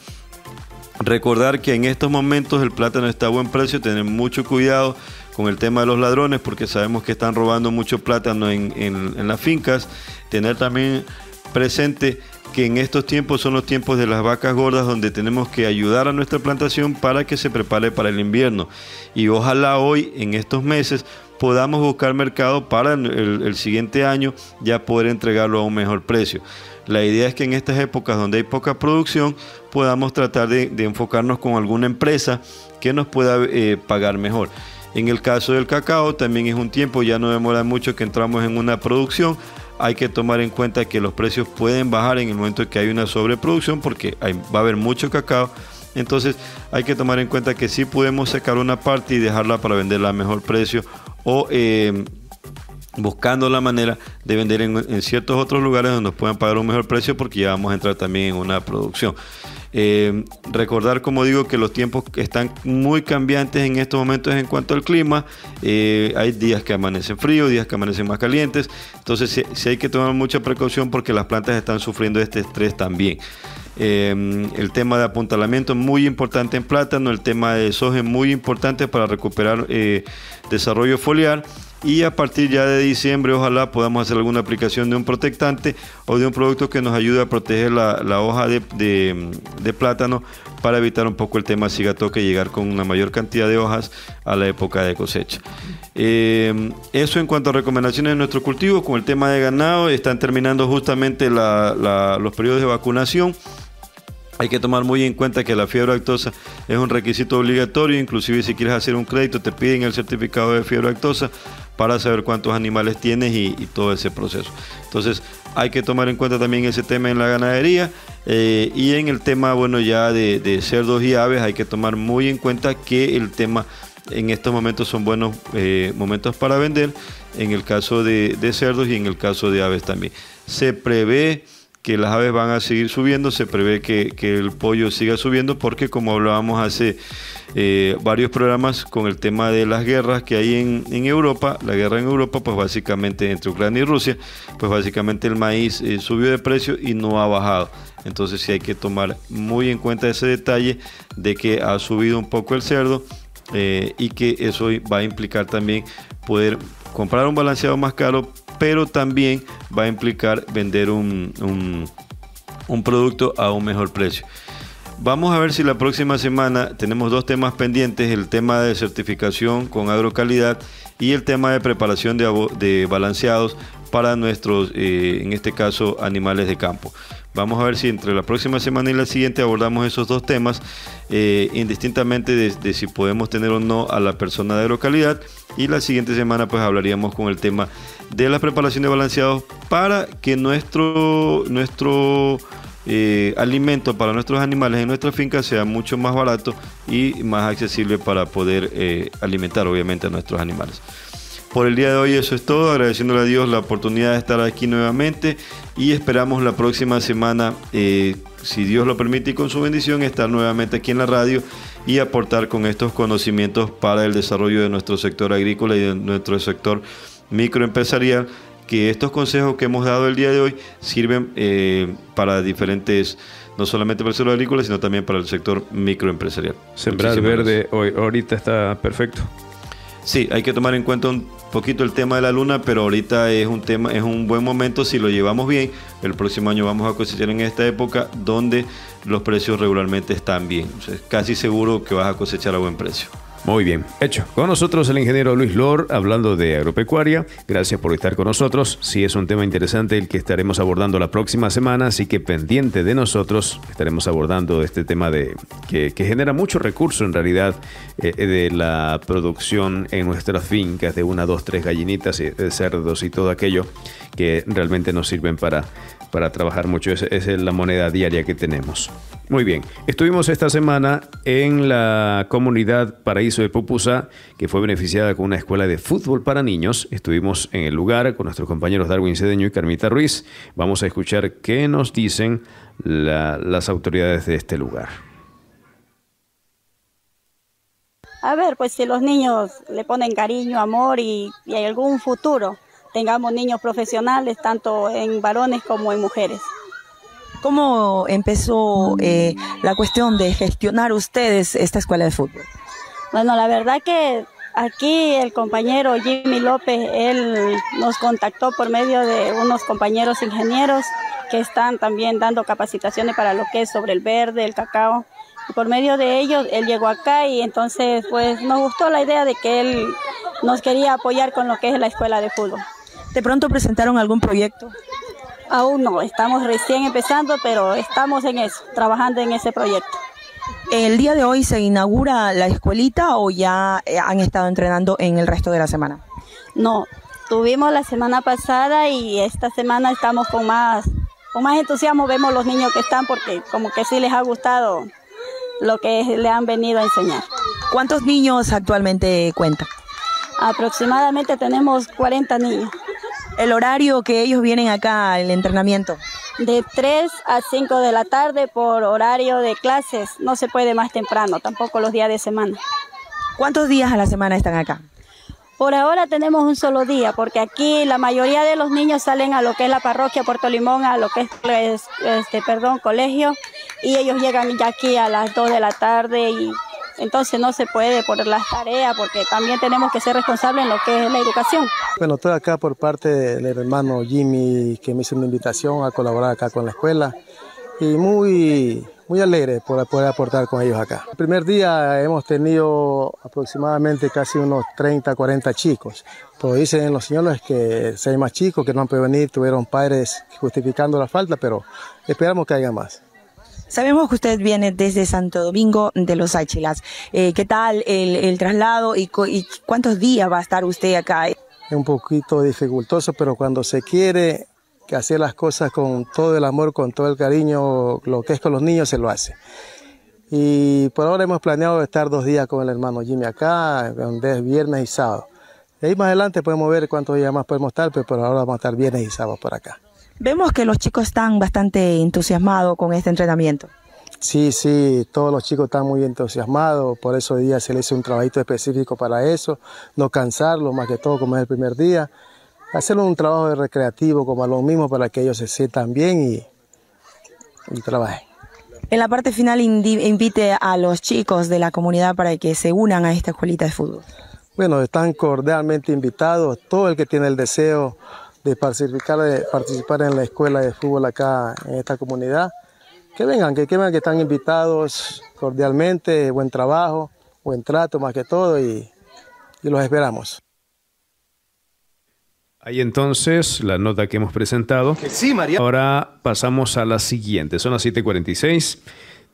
Recordar que en estos momentos el plátano está a buen precio, tener mucho cuidado con el tema de los ladrones, porque sabemos que están robando mucho plátano en, en las fincas. Tener también presente que en estos tiempos son los tiempos de las vacas gordas donde tenemos que ayudar a nuestra plantación para que se prepare para el invierno. Y ojalá hoy, en estos meses, podamos buscar mercado para el, siguiente año ya poder entregarlo a un mejor precio. La idea es que en estas épocas donde hay poca producción podamos tratar de, enfocarnos con alguna empresa que nos pueda eh, pagar mejor. En el caso del cacao también es un tiempo, ya no demora mucho que entramos en una producción, hay que tomar en cuenta que los precios pueden bajar en el momento en que hay una sobreproducción porque va a haber mucho cacao. Entonces hay que tomar en cuenta que sí podemos sacar una parte y dejarla para venderla a mejor precio o eh, buscando la manera de vender en, ciertos otros lugares donde nos puedan pagar un mejor precio porque ya vamos a entrar también en una producción. Eh, recordar, como digo, que los tiempos están muy cambiantes en estos momentos en cuanto al clima. Eh, hay días que amanecen fríos, días que amanecen más calientes. Entonces, sí, hay que tomar mucha precaución porque las plantas están sufriendo este estrés también. Eh, el tema de apuntalamiento muy importante en plátano, el tema de soja muy importante para recuperar desarrollo foliar y a partir ya de diciembre ojalá podamos hacer alguna aplicación de un protectante o de un producto que nos ayude a proteger la, hoja de, plátano para evitar un poco el tema cigatoque y llegar con una mayor cantidad de hojas a la época de cosecha. Eh, eso en cuanto a recomendaciones de nuestro cultivo, con el tema de ganado, están terminando justamente los periodos de vacunación. Hay que tomar muy en cuenta que la fiebre actosa es un requisito obligatorio, inclusive si quieres hacer un crédito te piden el certificado de fiebre actosa para saber cuántos animales tienes y, todo ese proceso. Entonces hay que tomar en cuenta también ese tema en la ganadería eh, y en el tema, bueno, ya de, cerdos y aves hay que tomar muy en cuenta que el tema en estos momentos son buenos eh, momentos para vender, en el caso de cerdos y en el caso de aves también. Se prevé que las aves van a seguir subiendo, se prevé que, el pollo siga subiendo porque como hablábamos hace eh, varios programas con el tema de las guerras que hay en, Europa, la guerra en Europa pues básicamente entre Ucrania y Rusia, pues básicamente el maíz eh, subió de precio y no ha bajado. Entonces sí hay que tomar muy en cuenta ese detalle de que ha subido un poco el cerdo eh, y que eso va a implicar también poder comprar un balanceado más caro pero también va a implicar vender un, un, producto a un mejor precio. Vamos a ver si la próxima semana tenemos dos temas pendientes, el tema de certificación con agrocalidad y el tema de preparación de, balanceados para nuestros, eh, en este caso, animales de campo. Vamos a ver si entre la próxima semana y la siguiente abordamos esos dos temas, eh, indistintamente de, si podemos tener o no a la persona de agrocalidad. Y la siguiente semana pues hablaríamos con el tema de la preparación de balanceados para que nuestro, nuestro eh, alimento para nuestros animales en nuestra finca sea mucho más barato y más accesible para poder eh, alimentar obviamente a nuestros animales. Por el día de hoy eso es todo, agradeciéndole a Dios la oportunidad de estar aquí nuevamente y esperamos la próxima semana, eh, si Dios lo permite y con su bendición, estar nuevamente aquí en la radio y aportar con estos conocimientos para el desarrollo de nuestro sector agrícola y de nuestro sector microempresarial, que estos consejos que hemos dado el día de hoy sirven eh, para diferentes, no solamente para el sector agrícola, sino también para el sector microempresarial. Sembrar verde hoy, ahorita está perfecto. Sí, hay que tomar en cuenta un poquito el tema de la luna, pero ahorita es un tema, es un buen momento si lo llevamos bien. El próximo año vamos a cosechar en esta época donde los precios regularmente están bien. casi seguro que vas a cosechar a buen precio. Muy bien, hecho. Con nosotros el ingeniero Luis Lor hablando de agropecuaria. Gracias por estar con nosotros. Sí, es un tema interesante el que estaremos abordando la próxima semana, así que pendiente de nosotros estaremos abordando este tema de que, genera mucho recurso en realidad eh, de la producción en nuestras fincas de una, dos, tres gallinitas, y, cerdos y todo aquello que realmente nos sirven para para trabajar mucho. Esa es la moneda diaria que tenemos. Muy bien, estuvimos esta semana en la comunidad Paraíso de Pupusa, que fue beneficiada con una escuela de fútbol para niños. Estuvimos en el lugar con nuestros compañeros Darwin Cedeño y Carmita Ruiz. Vamos a escuchar qué nos dicen las autoridades de este lugar. A ver, pues si los niños le ponen cariño, amor y hay algún futuro, tengamos niños profesionales, tanto en varones como en mujeres. ¿Cómo empezó eh, la cuestión de gestionar ustedes esta escuela de fútbol? Bueno, la verdad que aquí el compañero Jimmy López, él nos contactó por medio de unos compañeros ingenieros que están también dando capacitaciones para lo que es sobre el verde, el cacao. Y por medio de ellos, él llegó acá y entonces pues nos gustó la idea de que él nos quería apoyar con lo que es la escuela de fútbol. ¿De pronto presentaron algún proyecto? Aún no, estamos recién empezando, pero estamos en eso, trabajando en ese proyecto. ¿El día de hoy se inaugura la escuelita o ya eh, han estado entrenando en el resto de la semana? No, tuvimos la semana pasada y esta semana estamos con más, con más entusiasmo, vemos los niños que están porque como que sí les ha gustado lo que le han venido a enseñar. ¿Cuántos niños actualmente cuentan? Aproximadamente tenemos 40 niños el horario que ellos vienen acá, el entrenamiento? De 3 a 5 de la tarde por horario de clases. No se puede más temprano, tampoco los días de semana. ¿Cuántos días a la semana están acá? Por ahora tenemos un solo día, porque aquí la mayoría de los niños salen a lo que es la parroquia Puerto Limón, a lo que es, este, perdón, colegio, y ellos llegan ya aquí a las 2 de la tarde y entonces no se puede por las tareas, porque también tenemos que ser responsables en lo que es la educación. Bueno, estoy acá por parte del hermano Jimmy, que me hizo una invitación a colaborar acá con la escuela, y muy, muy alegre por poder aportar con ellos acá. El primer día hemos tenido aproximadamente casi unos 30, 40 chicos. Pues dicen los señores que si hay más chicos que no han podido venir, tuvieron padres justificando la falta, pero esperamos que haya más. Sabemos que usted viene desde Santo Domingo de los Áchilas. Eh, ¿Qué tal el, traslado y, cuántos días va a estar usted acá? Es un poquito dificultoso, pero cuando se quiere hacer las cosas con todo el amor, con todo el cariño, lo que es con los niños, se lo hace. Y por ahora hemos planeado estar dos días con el hermano Jimmy acá, donde es viernes y sábado. De ahí más adelante podemos ver cuántos días más podemos estar, pero por ahora vamos a estar viernes y sábado por acá. Vemos que los chicos están bastante entusiasmados con este entrenamiento. Sí, sí, todos los chicos están muy entusiasmados, por eso día se les hizo un trabajito específico para eso, no cansarlos más que todo como es el primer día, hacer un trabajo de recreativo como a lo mismo para que ellos se sientan bien y, y trabajen. En la parte final invite a los chicos de la comunidad para que se unan a esta escuelita de fútbol. Bueno, están cordialmente invitados, todo el que tiene el deseo de participar, de participar en la escuela de fútbol acá en esta comunidad. Que vengan, que, que que están invitados cordialmente, buen trabajo, buen trato más que todo y, y los esperamos. Ahí entonces la nota que hemos presentado. Sí, María. Ahora pasamos a la siguiente, son las 7:46.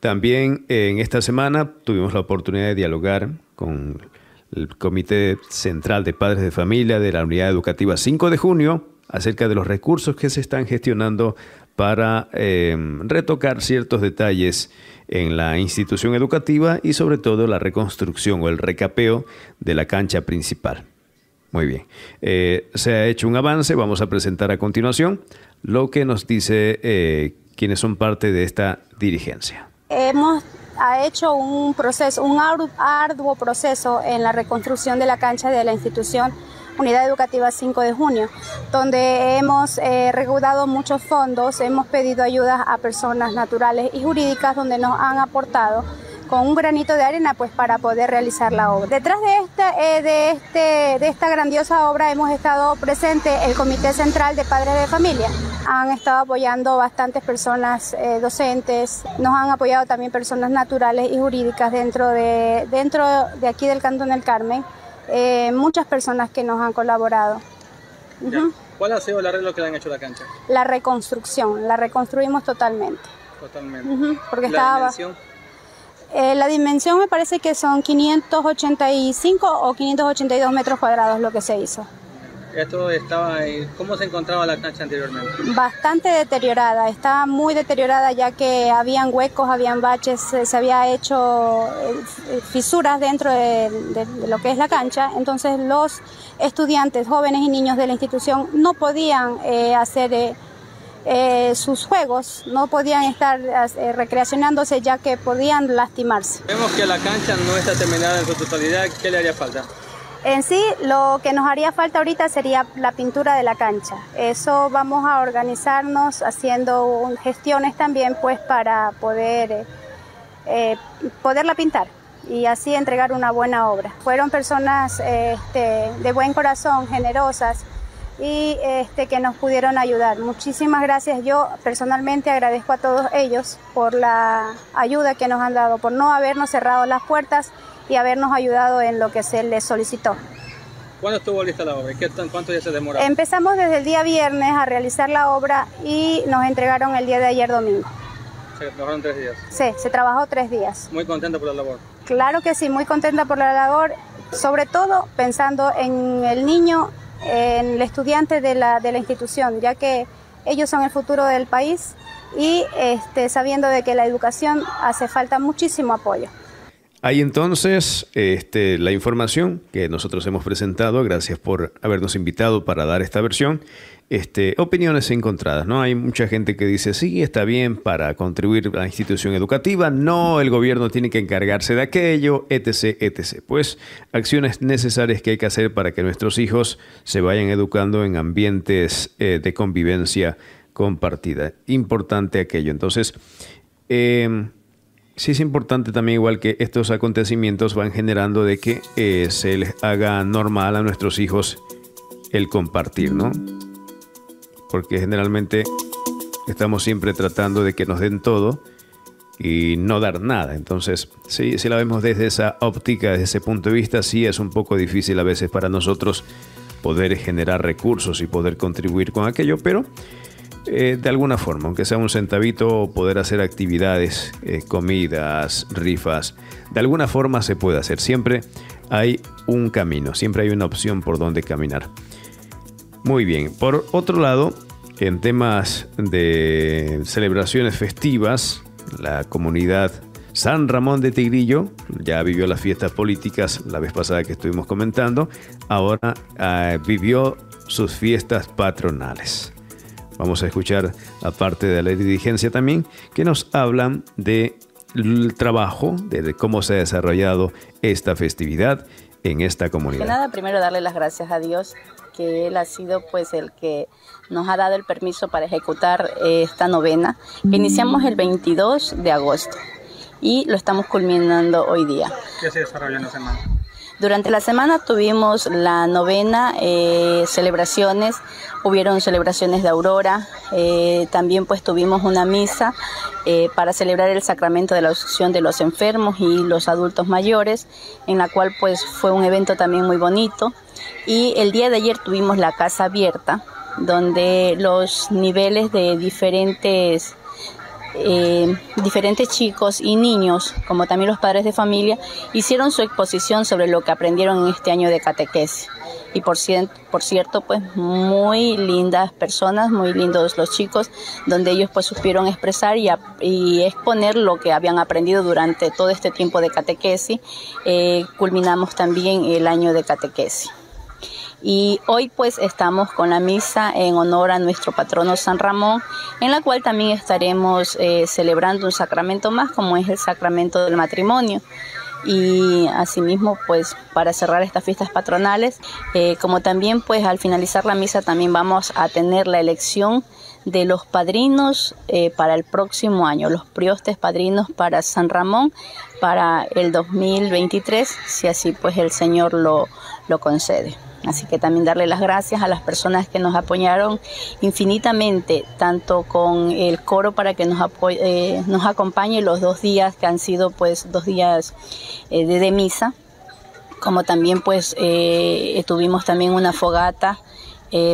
También en esta semana tuvimos la oportunidad de dialogar con el Comité Central de Padres de Familia de la Unidad Educativa 5 de junio acerca de los recursos que se están gestionando para eh, retocar ciertos detalles en la institución educativa y sobre todo la reconstrucción o el recapeo de la cancha principal. Muy bien, eh, se ha hecho un avance, vamos a presentar a continuación lo que nos dice eh, quienes son parte de esta dirigencia. Hemos hecho un proceso, un arduo proceso en la reconstrucción de la cancha de la institución Unidad Educativa 5 de junio, donde hemos eh, recaudado muchos fondos, hemos pedido ayuda a personas naturales y jurídicas donde nos han aportado con un granito de arena pues para poder realizar la obra. Detrás de esta, eh, de, este, de esta grandiosa obra hemos estado presente el Comité Central de Padres de Familia, Han estado apoyando bastantes personas eh, docentes, nos han apoyado también personas naturales y jurídicas dentro de, dentro de aquí del Cantón del Carmen, eh, muchas personas que nos han colaborado. ¿Cuál ha sido el arreglo que le han hecho a la cancha? La reconstrucción, la reconstruimos totalmente. Totalmente. porque ¿La estaba... dimensión? Eh, la dimensión me parece que son 585 o 582 metros cuadrados lo que se hizo. Esto estaba, ¿cómo se encontraba la cancha anteriormente? Bastante deteriorada, estaba muy deteriorada ya que habían huecos, habían baches, se había hecho eh, fisuras dentro de, de, lo que es la cancha, entonces los estudiantes, jóvenes y niños de la institución no podían eh, hacer eh, eh, sus juegos, no podían estar recreacionándose ya que podían lastimarse. Vemos que la cancha no está terminada en su totalidad, ¿qué le haría falta? En sí, lo que nos haría falta ahorita sería la pintura de la cancha. Eso vamos a organizarnos haciendo gestiones también pues para poder eh, poderla pintar y así entregar una buena obra. Fueron personas este, de buen corazón, generosas y este, que nos pudieron ayudar. Muchísimas gracias. Yo personalmente agradezco a todos ellos por la ayuda que nos han dado, por no habernos cerrado las puertas y habernos ayudado en lo que se les solicitó. ¿Cuándo estuvo lista la obra? ¿Qué, ¿Cuánto ya se demoró? Empezamos desde el día viernes a realizar la obra y nos entregaron el día de ayer domingo. ¿Se trabajaron tres días? Sí, se trabajó tres días. ¿Muy contenta por la labor? Claro que sí, muy contenta por la labor, sobre todo pensando en el niño, en el estudiante de la, de la institución, ya que ellos son el futuro del país y este, sabiendo de que la educación hace falta muchísimo apoyo. Hay entonces este, la información que nosotros hemos presentado. Gracias por habernos invitado para dar esta versión. Este, opiniones encontradas, ¿no? Hay mucha gente que dice, sí, está bien para contribuir a la institución educativa, no, el gobierno tiene que encargarse de aquello, etc., etc. Pues acciones necesarias que hay que hacer para que nuestros hijos se vayan educando en ambientes eh, de convivencia compartida. Importante aquello. Entonces, eh, sí es importante también igual que estos acontecimientos van generando de que eh, se les haga normal a nuestros hijos el compartir, ¿no? Porque generalmente estamos siempre tratando de que nos den todo y no dar nada. Entonces, sí, si la vemos desde esa óptica, desde ese punto de vista, sí es un poco difícil a veces para nosotros poder generar recursos y poder contribuir con aquello, pero eh, de alguna forma, aunque sea un centavito, poder hacer actividades, eh, comidas, rifas, de alguna forma se puede hacer. Siempre hay un camino, siempre hay una opción por donde caminar. Muy bien, por otro lado, en temas de celebraciones festivas, la comunidad San Ramón de Tigrillo ya vivió las fiestas políticas la vez pasada que estuvimos comentando, ahora uh, vivió sus fiestas patronales. Vamos a escuchar, aparte de la dirigencia también, que nos hablan del trabajo, de cómo se ha desarrollado esta festividad en esta comunidad. Nada, primero darle las gracias a Dios, que Él ha sido pues el que nos ha dado el permiso para ejecutar esta novena, iniciamos el 22 de agosto y lo estamos culminando hoy día. ¿Qué se desarrolla en la semana? Durante la semana tuvimos la novena, eh, celebraciones, hubieron celebraciones de aurora, eh, también pues tuvimos una misa eh, para celebrar el sacramento de la opción de los enfermos y los adultos mayores, en la cual pues fue un evento también muy bonito. Y el día de ayer tuvimos la casa abierta, donde los niveles de diferentes eh, diferentes chicos y niños, como también los padres de familia, hicieron su exposición sobre lo que aprendieron en este año de catequesis. Y por, por cierto, pues muy lindas personas, muy lindos los chicos, donde ellos pues supieron expresar y, y exponer lo que habían aprendido durante todo este tiempo de catequesis. Eh, culminamos también el año de catequesis. Y hoy pues estamos con la misa en honor a nuestro patrono San Ramón, en la cual también estaremos eh, celebrando un sacramento más, como es el sacramento del matrimonio. Y asimismo, pues para cerrar estas fiestas patronales, eh, como también pues al finalizar la misa también vamos a tener la elección de los padrinos eh, para el próximo año, los priostes padrinos para San Ramón para el 2023, si así pues el Señor lo, lo concede. Así que también darle las gracias a las personas que nos apoyaron infinitamente, tanto con el coro para que nos, eh, acompañe los dos días que han sido pues dos días eh, de, misa, como también pues eh, tuvimos también una fogata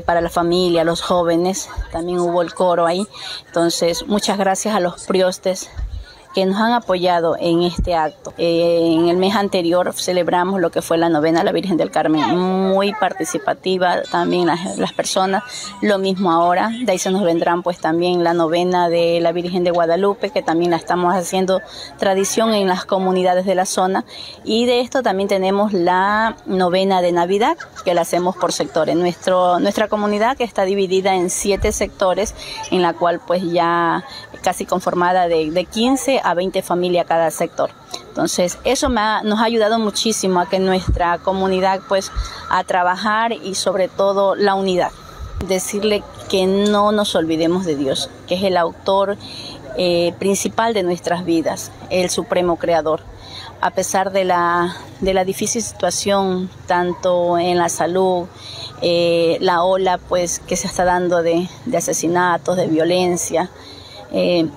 para la familia, los jóvenes, también hubo el coro ahí. Entonces, muchas gracias a los priostes que nos han apoyado en este acto. Eh, en el mes anterior celebramos lo que fue la novena a la Virgen del Carmen, muy participativa también las, personas, lo mismo ahora, de ahí se nos vendrán pues también la novena de la Virgen de Guadalupe, que también la estamos haciendo tradición en las comunidades de la zona, y de esto también tenemos la novena de Navidad, que la hacemos por sectores. Nuestro, nuestra comunidad que está dividida en siete sectores, en la cual pues ya casi conformada de, de 15 a 20 familias cada sector. Entonces, eso nos ha ayudado muchísimo a que nuestra comunidad, pues, a trabajar y sobre todo la unidad. Decirle que no nos olvidemos de Dios, que es el autor eh, principal de nuestras vidas, el supremo creador. A pesar de la, de la difícil situación, tanto en la salud, eh, la ola pues que se está dando de, de asesinatos, de violencia, eh,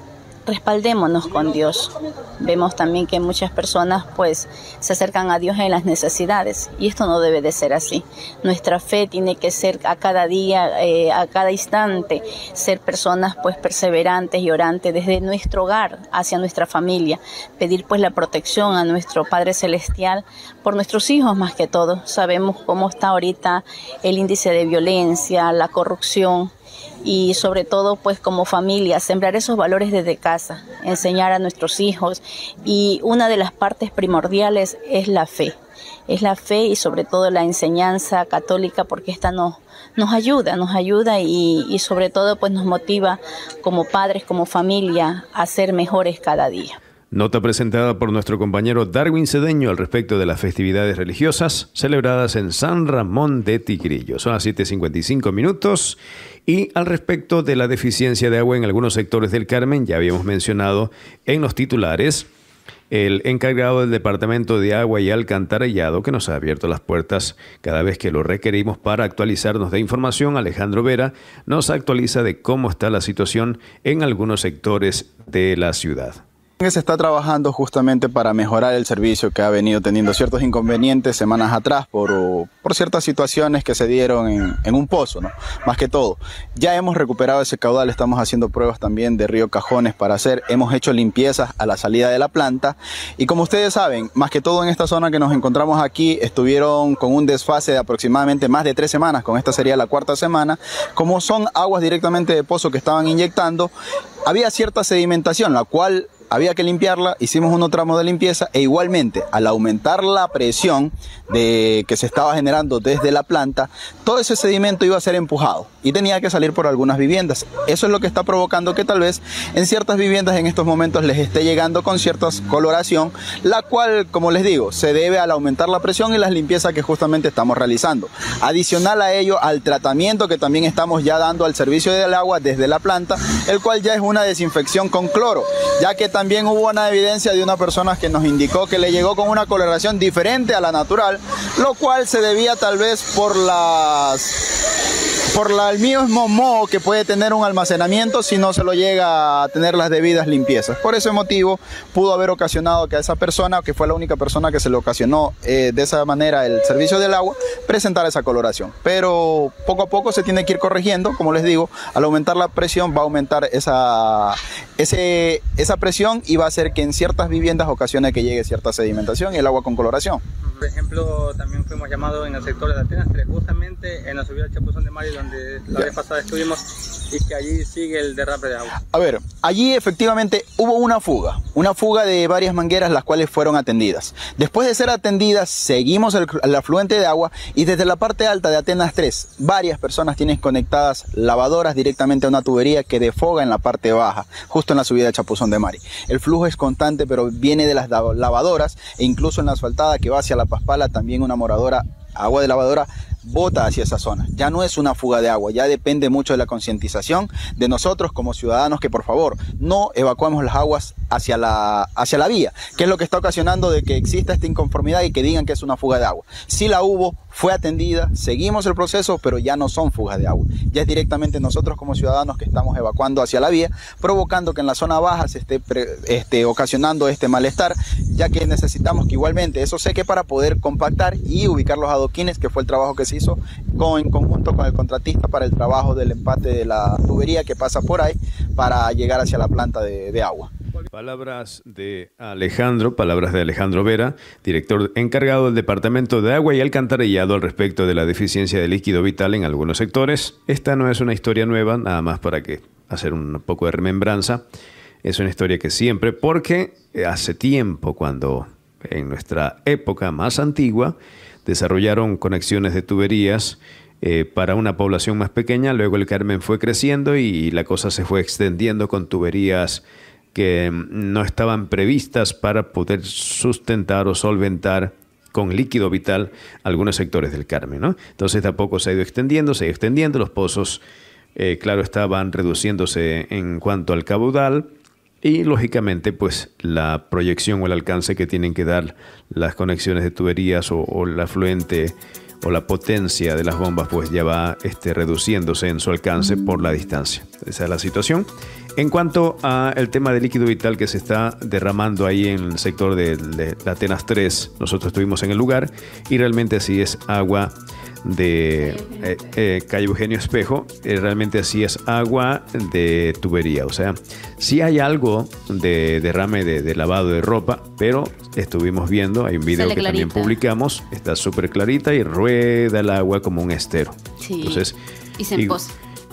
respaldémonos con Dios. Vemos también que muchas personas pues se acercan a Dios en las necesidades y esto no debe de ser así. Nuestra fe tiene que ser a cada día, eh, a cada instante, ser personas pues perseverantes y orantes desde nuestro hogar hacia nuestra familia, pedir pues la protección a nuestro Padre Celestial por nuestros hijos más que todo. Sabemos cómo está ahorita el índice de violencia, la corrupción y sobre todo pues como familia, sembrar esos valores desde casa, enseñar a nuestros hijos y una de las partes primordiales es la fe. Es la fe y sobre todo la enseñanza católica porque esta nos, nos ayuda, nos ayuda y, y sobre todo pues nos motiva como padres, como familia a ser mejores cada día. Nota presentada por nuestro compañero Darwin Cedeño al respecto de las festividades religiosas celebradas en San Ramón de Tigrillo. Son las 7.55 minutos y al respecto de la deficiencia de agua en algunos sectores del Carmen, ya habíamos mencionado en los titulares, el encargado del Departamento de Agua y Alcantarillado, que nos ha abierto las puertas cada vez que lo requerimos para actualizarnos de información, Alejandro Vera, nos actualiza de cómo está la situación en algunos sectores de la ciudad se está trabajando justamente para mejorar el servicio que ha venido teniendo ciertos inconvenientes semanas atrás por, por ciertas situaciones que se dieron en, en, un pozo, ¿no? Más que todo. Ya hemos recuperado ese caudal, estamos haciendo pruebas también de río Cajones para hacer, hemos hecho limpiezas a la salida de la planta y como ustedes saben, más que todo en esta zona que nos encontramos aquí, estuvieron con un desfase de aproximadamente más de tres semanas, con esta sería la cuarta semana, como son aguas directamente de pozo que estaban inyectando, había cierta sedimentación, la cual había que limpiarla, hicimos un tramo de limpieza e igualmente al aumentar la presión de, que se estaba generando desde la planta, todo ese sedimento iba a ser empujado y tenía que salir por algunas viviendas. Eso es lo que está provocando que tal vez en ciertas viviendas en estos momentos les esté llegando con cierta coloración, la cual, como les digo, se debe al aumentar la presión y las limpiezas que justamente estamos realizando. Adicional a ello, al tratamiento que también estamos ya dando al servicio del agua desde la planta, el cual ya es una desinfección con cloro, ya que también hubo una evidencia de una persona que nos indicó que le llegó con una coloración diferente a la natural, lo cual se debía tal vez por las por la, el mismo moho que puede tener un almacenamiento si no se lo llega a tener las debidas limpiezas. Por ese motivo pudo haber ocasionado que a esa persona, que fue la única persona que se le ocasionó eh, de esa manera el servicio del agua, presentara esa coloración. Pero poco a poco se tiene que ir corrigiendo, como les digo, al aumentar la presión va a aumentar esa, esa presión y va a hacer que en ciertas viviendas ocasione que llegue cierta sedimentación y el agua con coloración. Por ejemplo, también fuimos llamados en el sector de Atenas 3, justamente en la subida del Chapuzón de Mario, donde la vez pasada estuvimos y que allí sigue el derrame de agua. A ver, allí efectivamente hubo una fuga, una fuga de varias mangueras las cuales fueron atendidas. Después de ser atendidas, seguimos el, el afluente de agua y desde la parte alta de Atenas 3, varias personas tienen conectadas lavadoras directamente a una tubería que defoga en la parte baja, justo en la subida del Chapuzón de Mari. El flujo es constante, pero viene de las lavadoras e incluso en la asfaltada que va hacia la Paspala, también una moradora, agua de lavadora bota hacia esa zona. Ya no es una fuga de agua, ya depende mucho de la concientización de nosotros como ciudadanos que por favor no evacuemos las aguas hacia la, hacia la vía, que es lo que está ocasionando de que exista esta inconformidad y que digan que es una fuga de agua. Si la hubo, fue atendida, seguimos el proceso, pero ya no son fugas de agua. Ya es directamente nosotros como ciudadanos que estamos evacuando hacia la vía, provocando que en la zona baja se esté este, ocasionando este malestar, ya que necesitamos que igualmente eso seque para poder compactar y ubicar los adoquines, que fue el trabajo que se hizo con, en conjunto con el contratista para el trabajo del empate de la tubería que pasa por ahí para llegar hacia la planta de agua. Palabras de Alejandro, palabras de Alejandro Vera, director encargado del Departamento de Agua y Alcantarillado al respecto de la deficiencia de líquido vital en algunos sectores. Esta no es una historia nueva, nada más para que hacer un poco de remembranza. Es una historia que siempre, porque hace tiempo, cuando en nuestra época más antigua, desarrollaron conexiones de tuberías eh, para una población más pequeña, luego el Carmen fue creciendo y la cosa se fue extendiendo con tuberías que no estaban previstas para poder sustentar o solventar con líquido vital algunos sectores del Carmen. ¿no? Entonces tampoco se ha ido extendiendo, se ha ido extendiendo, los pozos, eh, claro, estaban reduciéndose en cuanto al caudal y lógicamente pues la proyección o el alcance que tienen que dar las conexiones de tuberías o, o el afluente o la potencia de las bombas pues ya va este, reduciéndose en su alcance por la distancia. Esa es la situación. En cuanto al tema de líquido vital que se está derramando ahí en el sector de, de la Atenas 3, nosotros estuvimos en el lugar y realmente así es agua de eh, eh, Calle Eugenio Espejo, eh, realmente así es agua de tubería. O sea, sí hay algo de derrame de, lavado de ropa, pero estuvimos viendo, hay un video que también publicamos, está súper clarita y rueda el agua como un estero. Sí. Entonces, y se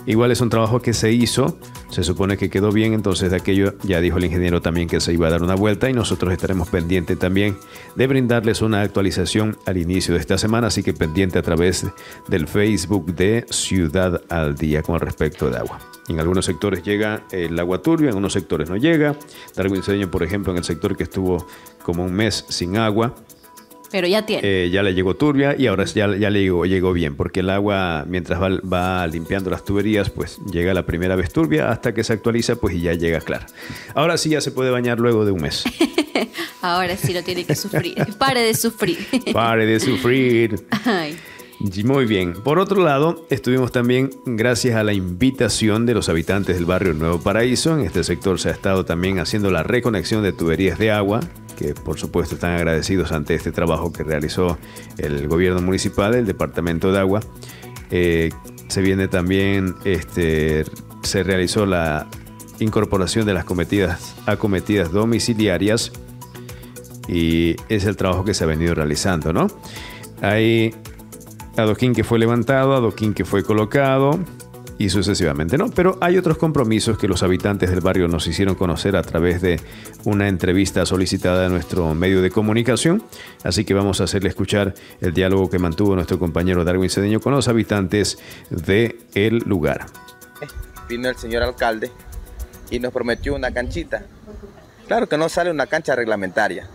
Igual es un trabajo que se hizo, se supone que quedó bien, entonces de aquello ya dijo el ingeniero también que se iba a dar una vuelta y nosotros estaremos pendientes también de brindarles una actualización al inicio de esta semana, así que pendiente a través del Facebook de Ciudad al Día con respecto de agua. En algunos sectores llega el agua turbia, en algunos sectores no llega. Darwin Cedeño, por ejemplo, en el sector que estuvo como un mes sin agua, pero ya tiene. Eh, ya le llegó turbia y ahora ya, ya le llegó, llegó, bien, porque el agua, mientras va, va, limpiando las tuberías, pues llega la primera vez turbia hasta que se actualiza, pues y ya llega clara. Ahora sí ya se puede bañar luego de un mes. (laughs) ahora sí lo tiene que sufrir. Pare de sufrir. Pare de sufrir. (laughs) Ay. Muy bien. Por otro lado, estuvimos también gracias a la invitación de los habitantes del barrio Nuevo Paraíso. En este sector se ha estado también haciendo la reconexión de tuberías de agua que por supuesto están agradecidos ante este trabajo que realizó el gobierno municipal, el departamento de agua. Eh, se viene también, este, se realizó la incorporación de las cometidas, acometidas domiciliarias y es el trabajo que se ha venido realizando, ¿no? Hay adoquín que fue levantado, adoquín que fue colocado, y sucesivamente, ¿no? Pero hay otros compromisos que los habitantes del barrio nos hicieron conocer a través de una entrevista solicitada a nuestro medio de comunicación, así que vamos a hacerle escuchar el diálogo que mantuvo nuestro compañero Darwin Cedeño con los habitantes del el lugar. Vino el señor alcalde y nos prometió una canchita. Claro que no sale una cancha reglamentaria,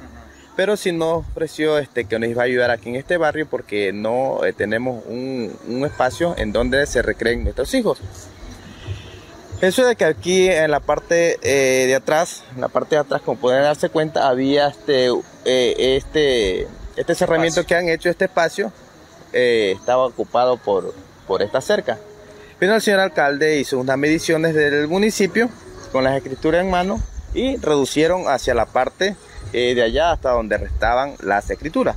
pero sí nos ofreció este, que nos iba a ayudar aquí en este barrio porque no eh, tenemos un, espacio en donde se recreen nuestros hijos. Eso de que aquí en la parte eh, de atrás, en la parte de atrás, como pueden darse cuenta, había este, eh, este, este cerramiento que han hecho, este espacio, estaba ocupado por, por esta cerca. Vino el señor alcalde, hizo unas mediciones del municipio con las escrituras en mano y reducieron hacia la parte eh, de allá hasta donde restaban las escrituras.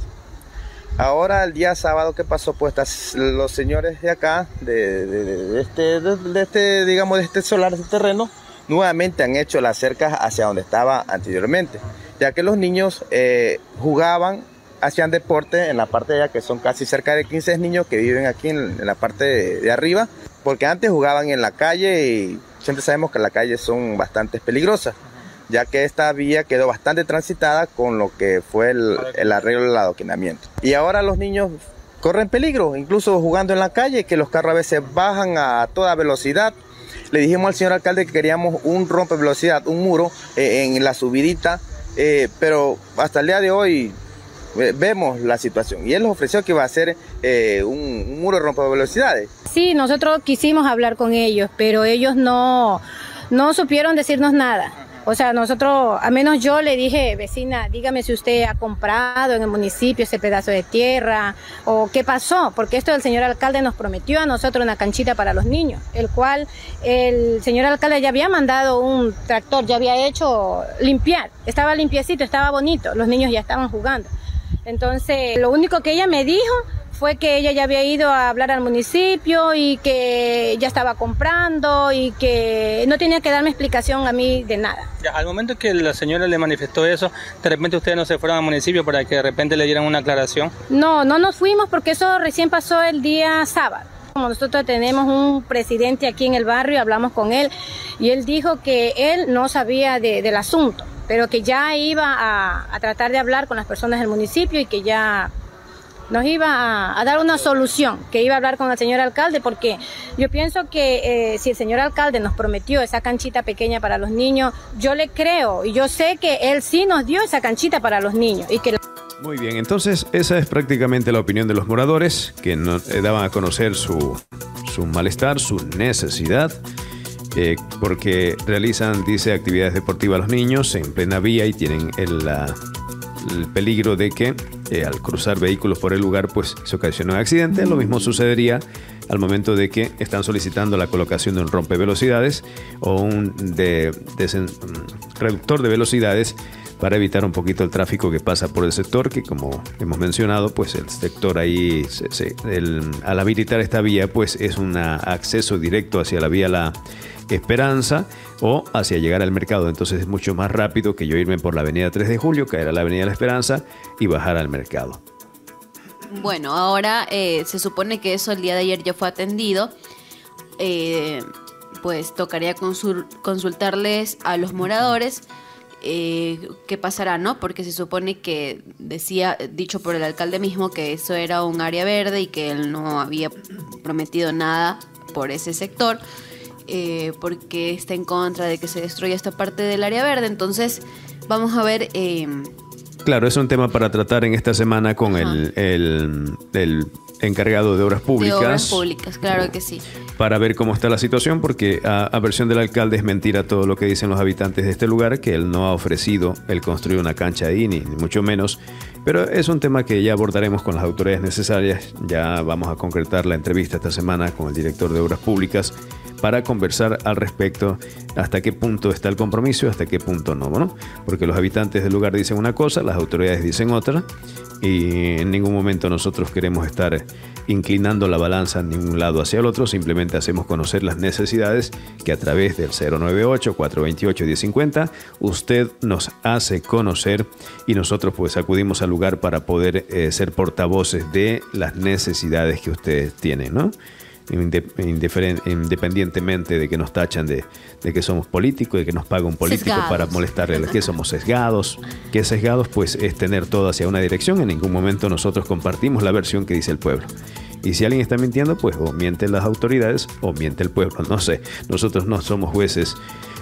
Ahora el día sábado que pasó, pues los señores de acá, de, este, de, este, digamos, de este solar, de este terreno, nuevamente han hecho las cercas hacia donde estaba anteriormente, ya que los niños eh, jugaban, hacían deporte en la parte de allá, que son casi cerca de 15 niños que viven aquí en, la parte de, arriba, porque antes jugaban en la calle y siempre sabemos que las calles son bastante peligrosas ya que esta vía quedó bastante transitada con lo que fue el, arreglo del adoquinamiento. Y ahora los niños corren peligro, incluso jugando en la calle, que los carros a veces bajan a toda velocidad. Le dijimos al señor alcalde que queríamos un rompe velocidad, un muro eh, en la subidita, eh, pero hasta el día de hoy vemos la situación. Y él nos ofreció que iba a hacer eh, un, muro de velocidades. Sí, nosotros quisimos hablar con ellos, pero ellos no, no supieron decirnos nada. O sea, nosotros, a menos yo le dije, vecina, dígame si usted ha comprado en el municipio ese pedazo de tierra o qué pasó, porque esto el señor alcalde nos prometió a nosotros una canchita para los niños, el cual el señor alcalde ya había mandado un tractor, ya había hecho limpiar, estaba limpiecito, estaba bonito, los niños ya estaban jugando. Entonces, lo único que ella me dijo fue que ella ya había ido a hablar al municipio y que ya estaba comprando y que no tenía que darme explicación a mí de nada. al momento que la señora le manifestó eso, de repente ustedes no se fueron al municipio para que de repente le dieran una aclaración. No, no nos fuimos porque eso recién pasó el día sábado. Como nosotros tenemos un presidente aquí en el barrio, hablamos con él y él dijo que él no sabía del asunto, pero que ya iba a, a tratar de hablar con las personas del municipio y que ya nos iba a, dar una solución, que iba a hablar con el señor alcalde, porque yo pienso que eh, si el señor alcalde nos prometió esa canchita pequeña para los niños, yo le creo y yo sé que él sí nos dio esa canchita para los niños y que muy bien, entonces esa es prácticamente la opinión de los moradores que nos eh, daban a conocer su, su malestar, su necesidad, eh, porque realizan, dice, actividades deportivas a los niños en plena vía y tienen el peligro de que eh, al cruzar vehículos por el lugar pues se ocasiona un accidente. Lo mismo sucedería al momento de que están solicitando la colocación de un rompevelocidades o un mm, reductor de velocidades para evitar un poquito el tráfico que pasa por el sector, que como hemos mencionado, pues el sector ahí, al habilitar esta vía, pues es un acceso directo hacia la vía La Esperanza o hacia llegar al mercado. Entonces es mucho más rápido que yo irme por la avenida 3 de julio, caer a la avenida La Esperanza y bajar al mercado. Bueno, ahora eh, se supone que eso el día de ayer ya fue atendido. Eh, pues tocaría consultarles a los moradores eh, qué pasará, ¿no? Porque se supone que decía, dicho por el alcalde mismo, que eso era un área verde y que él no había prometido nada por ese sector. Porque está en contra de que se destruya esta parte del área verde. Entonces, vamos a ver. Claro, es un tema para tratar en esta semana con el, el, encargado de obras públicas. De obras públicas, claro que sí. Para ver cómo está la situación, porque a, versión del alcalde es mentira todo lo que dicen los habitantes de este lugar, que él no ha ofrecido el construir una cancha ahí, ni, ni mucho menos. Pero es un tema que ya abordaremos con las autoridades necesarias. Ya vamos a concretar la entrevista esta semana con el director de obras públicas para conversar al respecto hasta qué punto está el compromiso hasta qué punto no, ¿no? Porque los habitantes del lugar dicen una cosa, las autoridades dicen otra y en ningún momento nosotros queremos estar inclinando la balanza en ningún lado hacia el otro, simplemente hacemos conocer las necesidades que a través del 098-428-1050 usted nos hace conocer y nosotros pues acudimos al lugar para poder eh, ser portavoces de las necesidades que ustedes tienen, ¿no? Independientemente de que nos tachan de, que somos políticos, de que nos paga un político para molestarle, que somos sesgados, que sesgados pues es tener todo hacia una dirección, en ningún momento nosotros compartimos la versión que dice el pueblo. Y si alguien está mintiendo, pues o mienten las autoridades o miente el pueblo, no sé, nosotros no somos jueces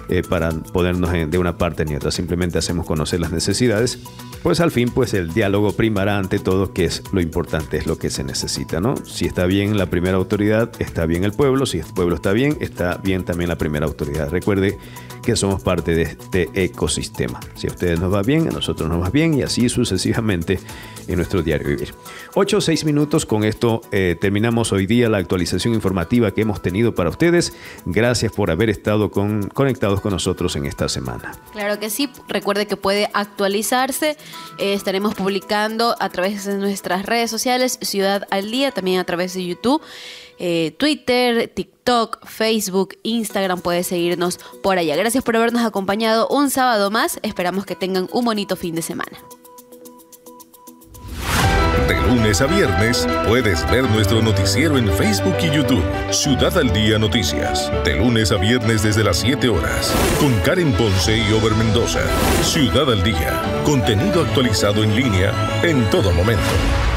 eh, para podernos de una parte ni otra, simplemente hacemos conocer las necesidades pues al fin pues el diálogo primará ante todo, que es lo importante, es lo que se necesita, ¿no? Si está bien la primera autoridad, está bien el pueblo, si el pueblo está bien, está bien también la primera autoridad. Recuerde que somos parte de este ecosistema. Si a ustedes nos va bien, a nosotros nos va bien y así sucesivamente en nuestro diario vivir. 8 o 6 minutos, con esto eh, terminamos hoy día la actualización informativa que hemos tenido para ustedes. Gracias por haber estado con, conectados con nosotros en esta semana. Claro que sí, recuerde que puede actualizarse. Eh, estaremos publicando a través de nuestras redes sociales, Ciudad al Día, también a través de YouTube. Eh, Twitter, TikTok, Facebook, Instagram, puede seguirnos por allá. Gracias por habernos acompañado un sábado más. Esperamos que tengan un bonito fin de semana. De lunes a viernes puedes ver nuestro noticiero en Facebook y YouTube. Ciudad al Día Noticias. De lunes a viernes desde las 7 horas. Con Karen Ponce y Over Mendoza. Ciudad al Día. Contenido actualizado en línea en todo momento.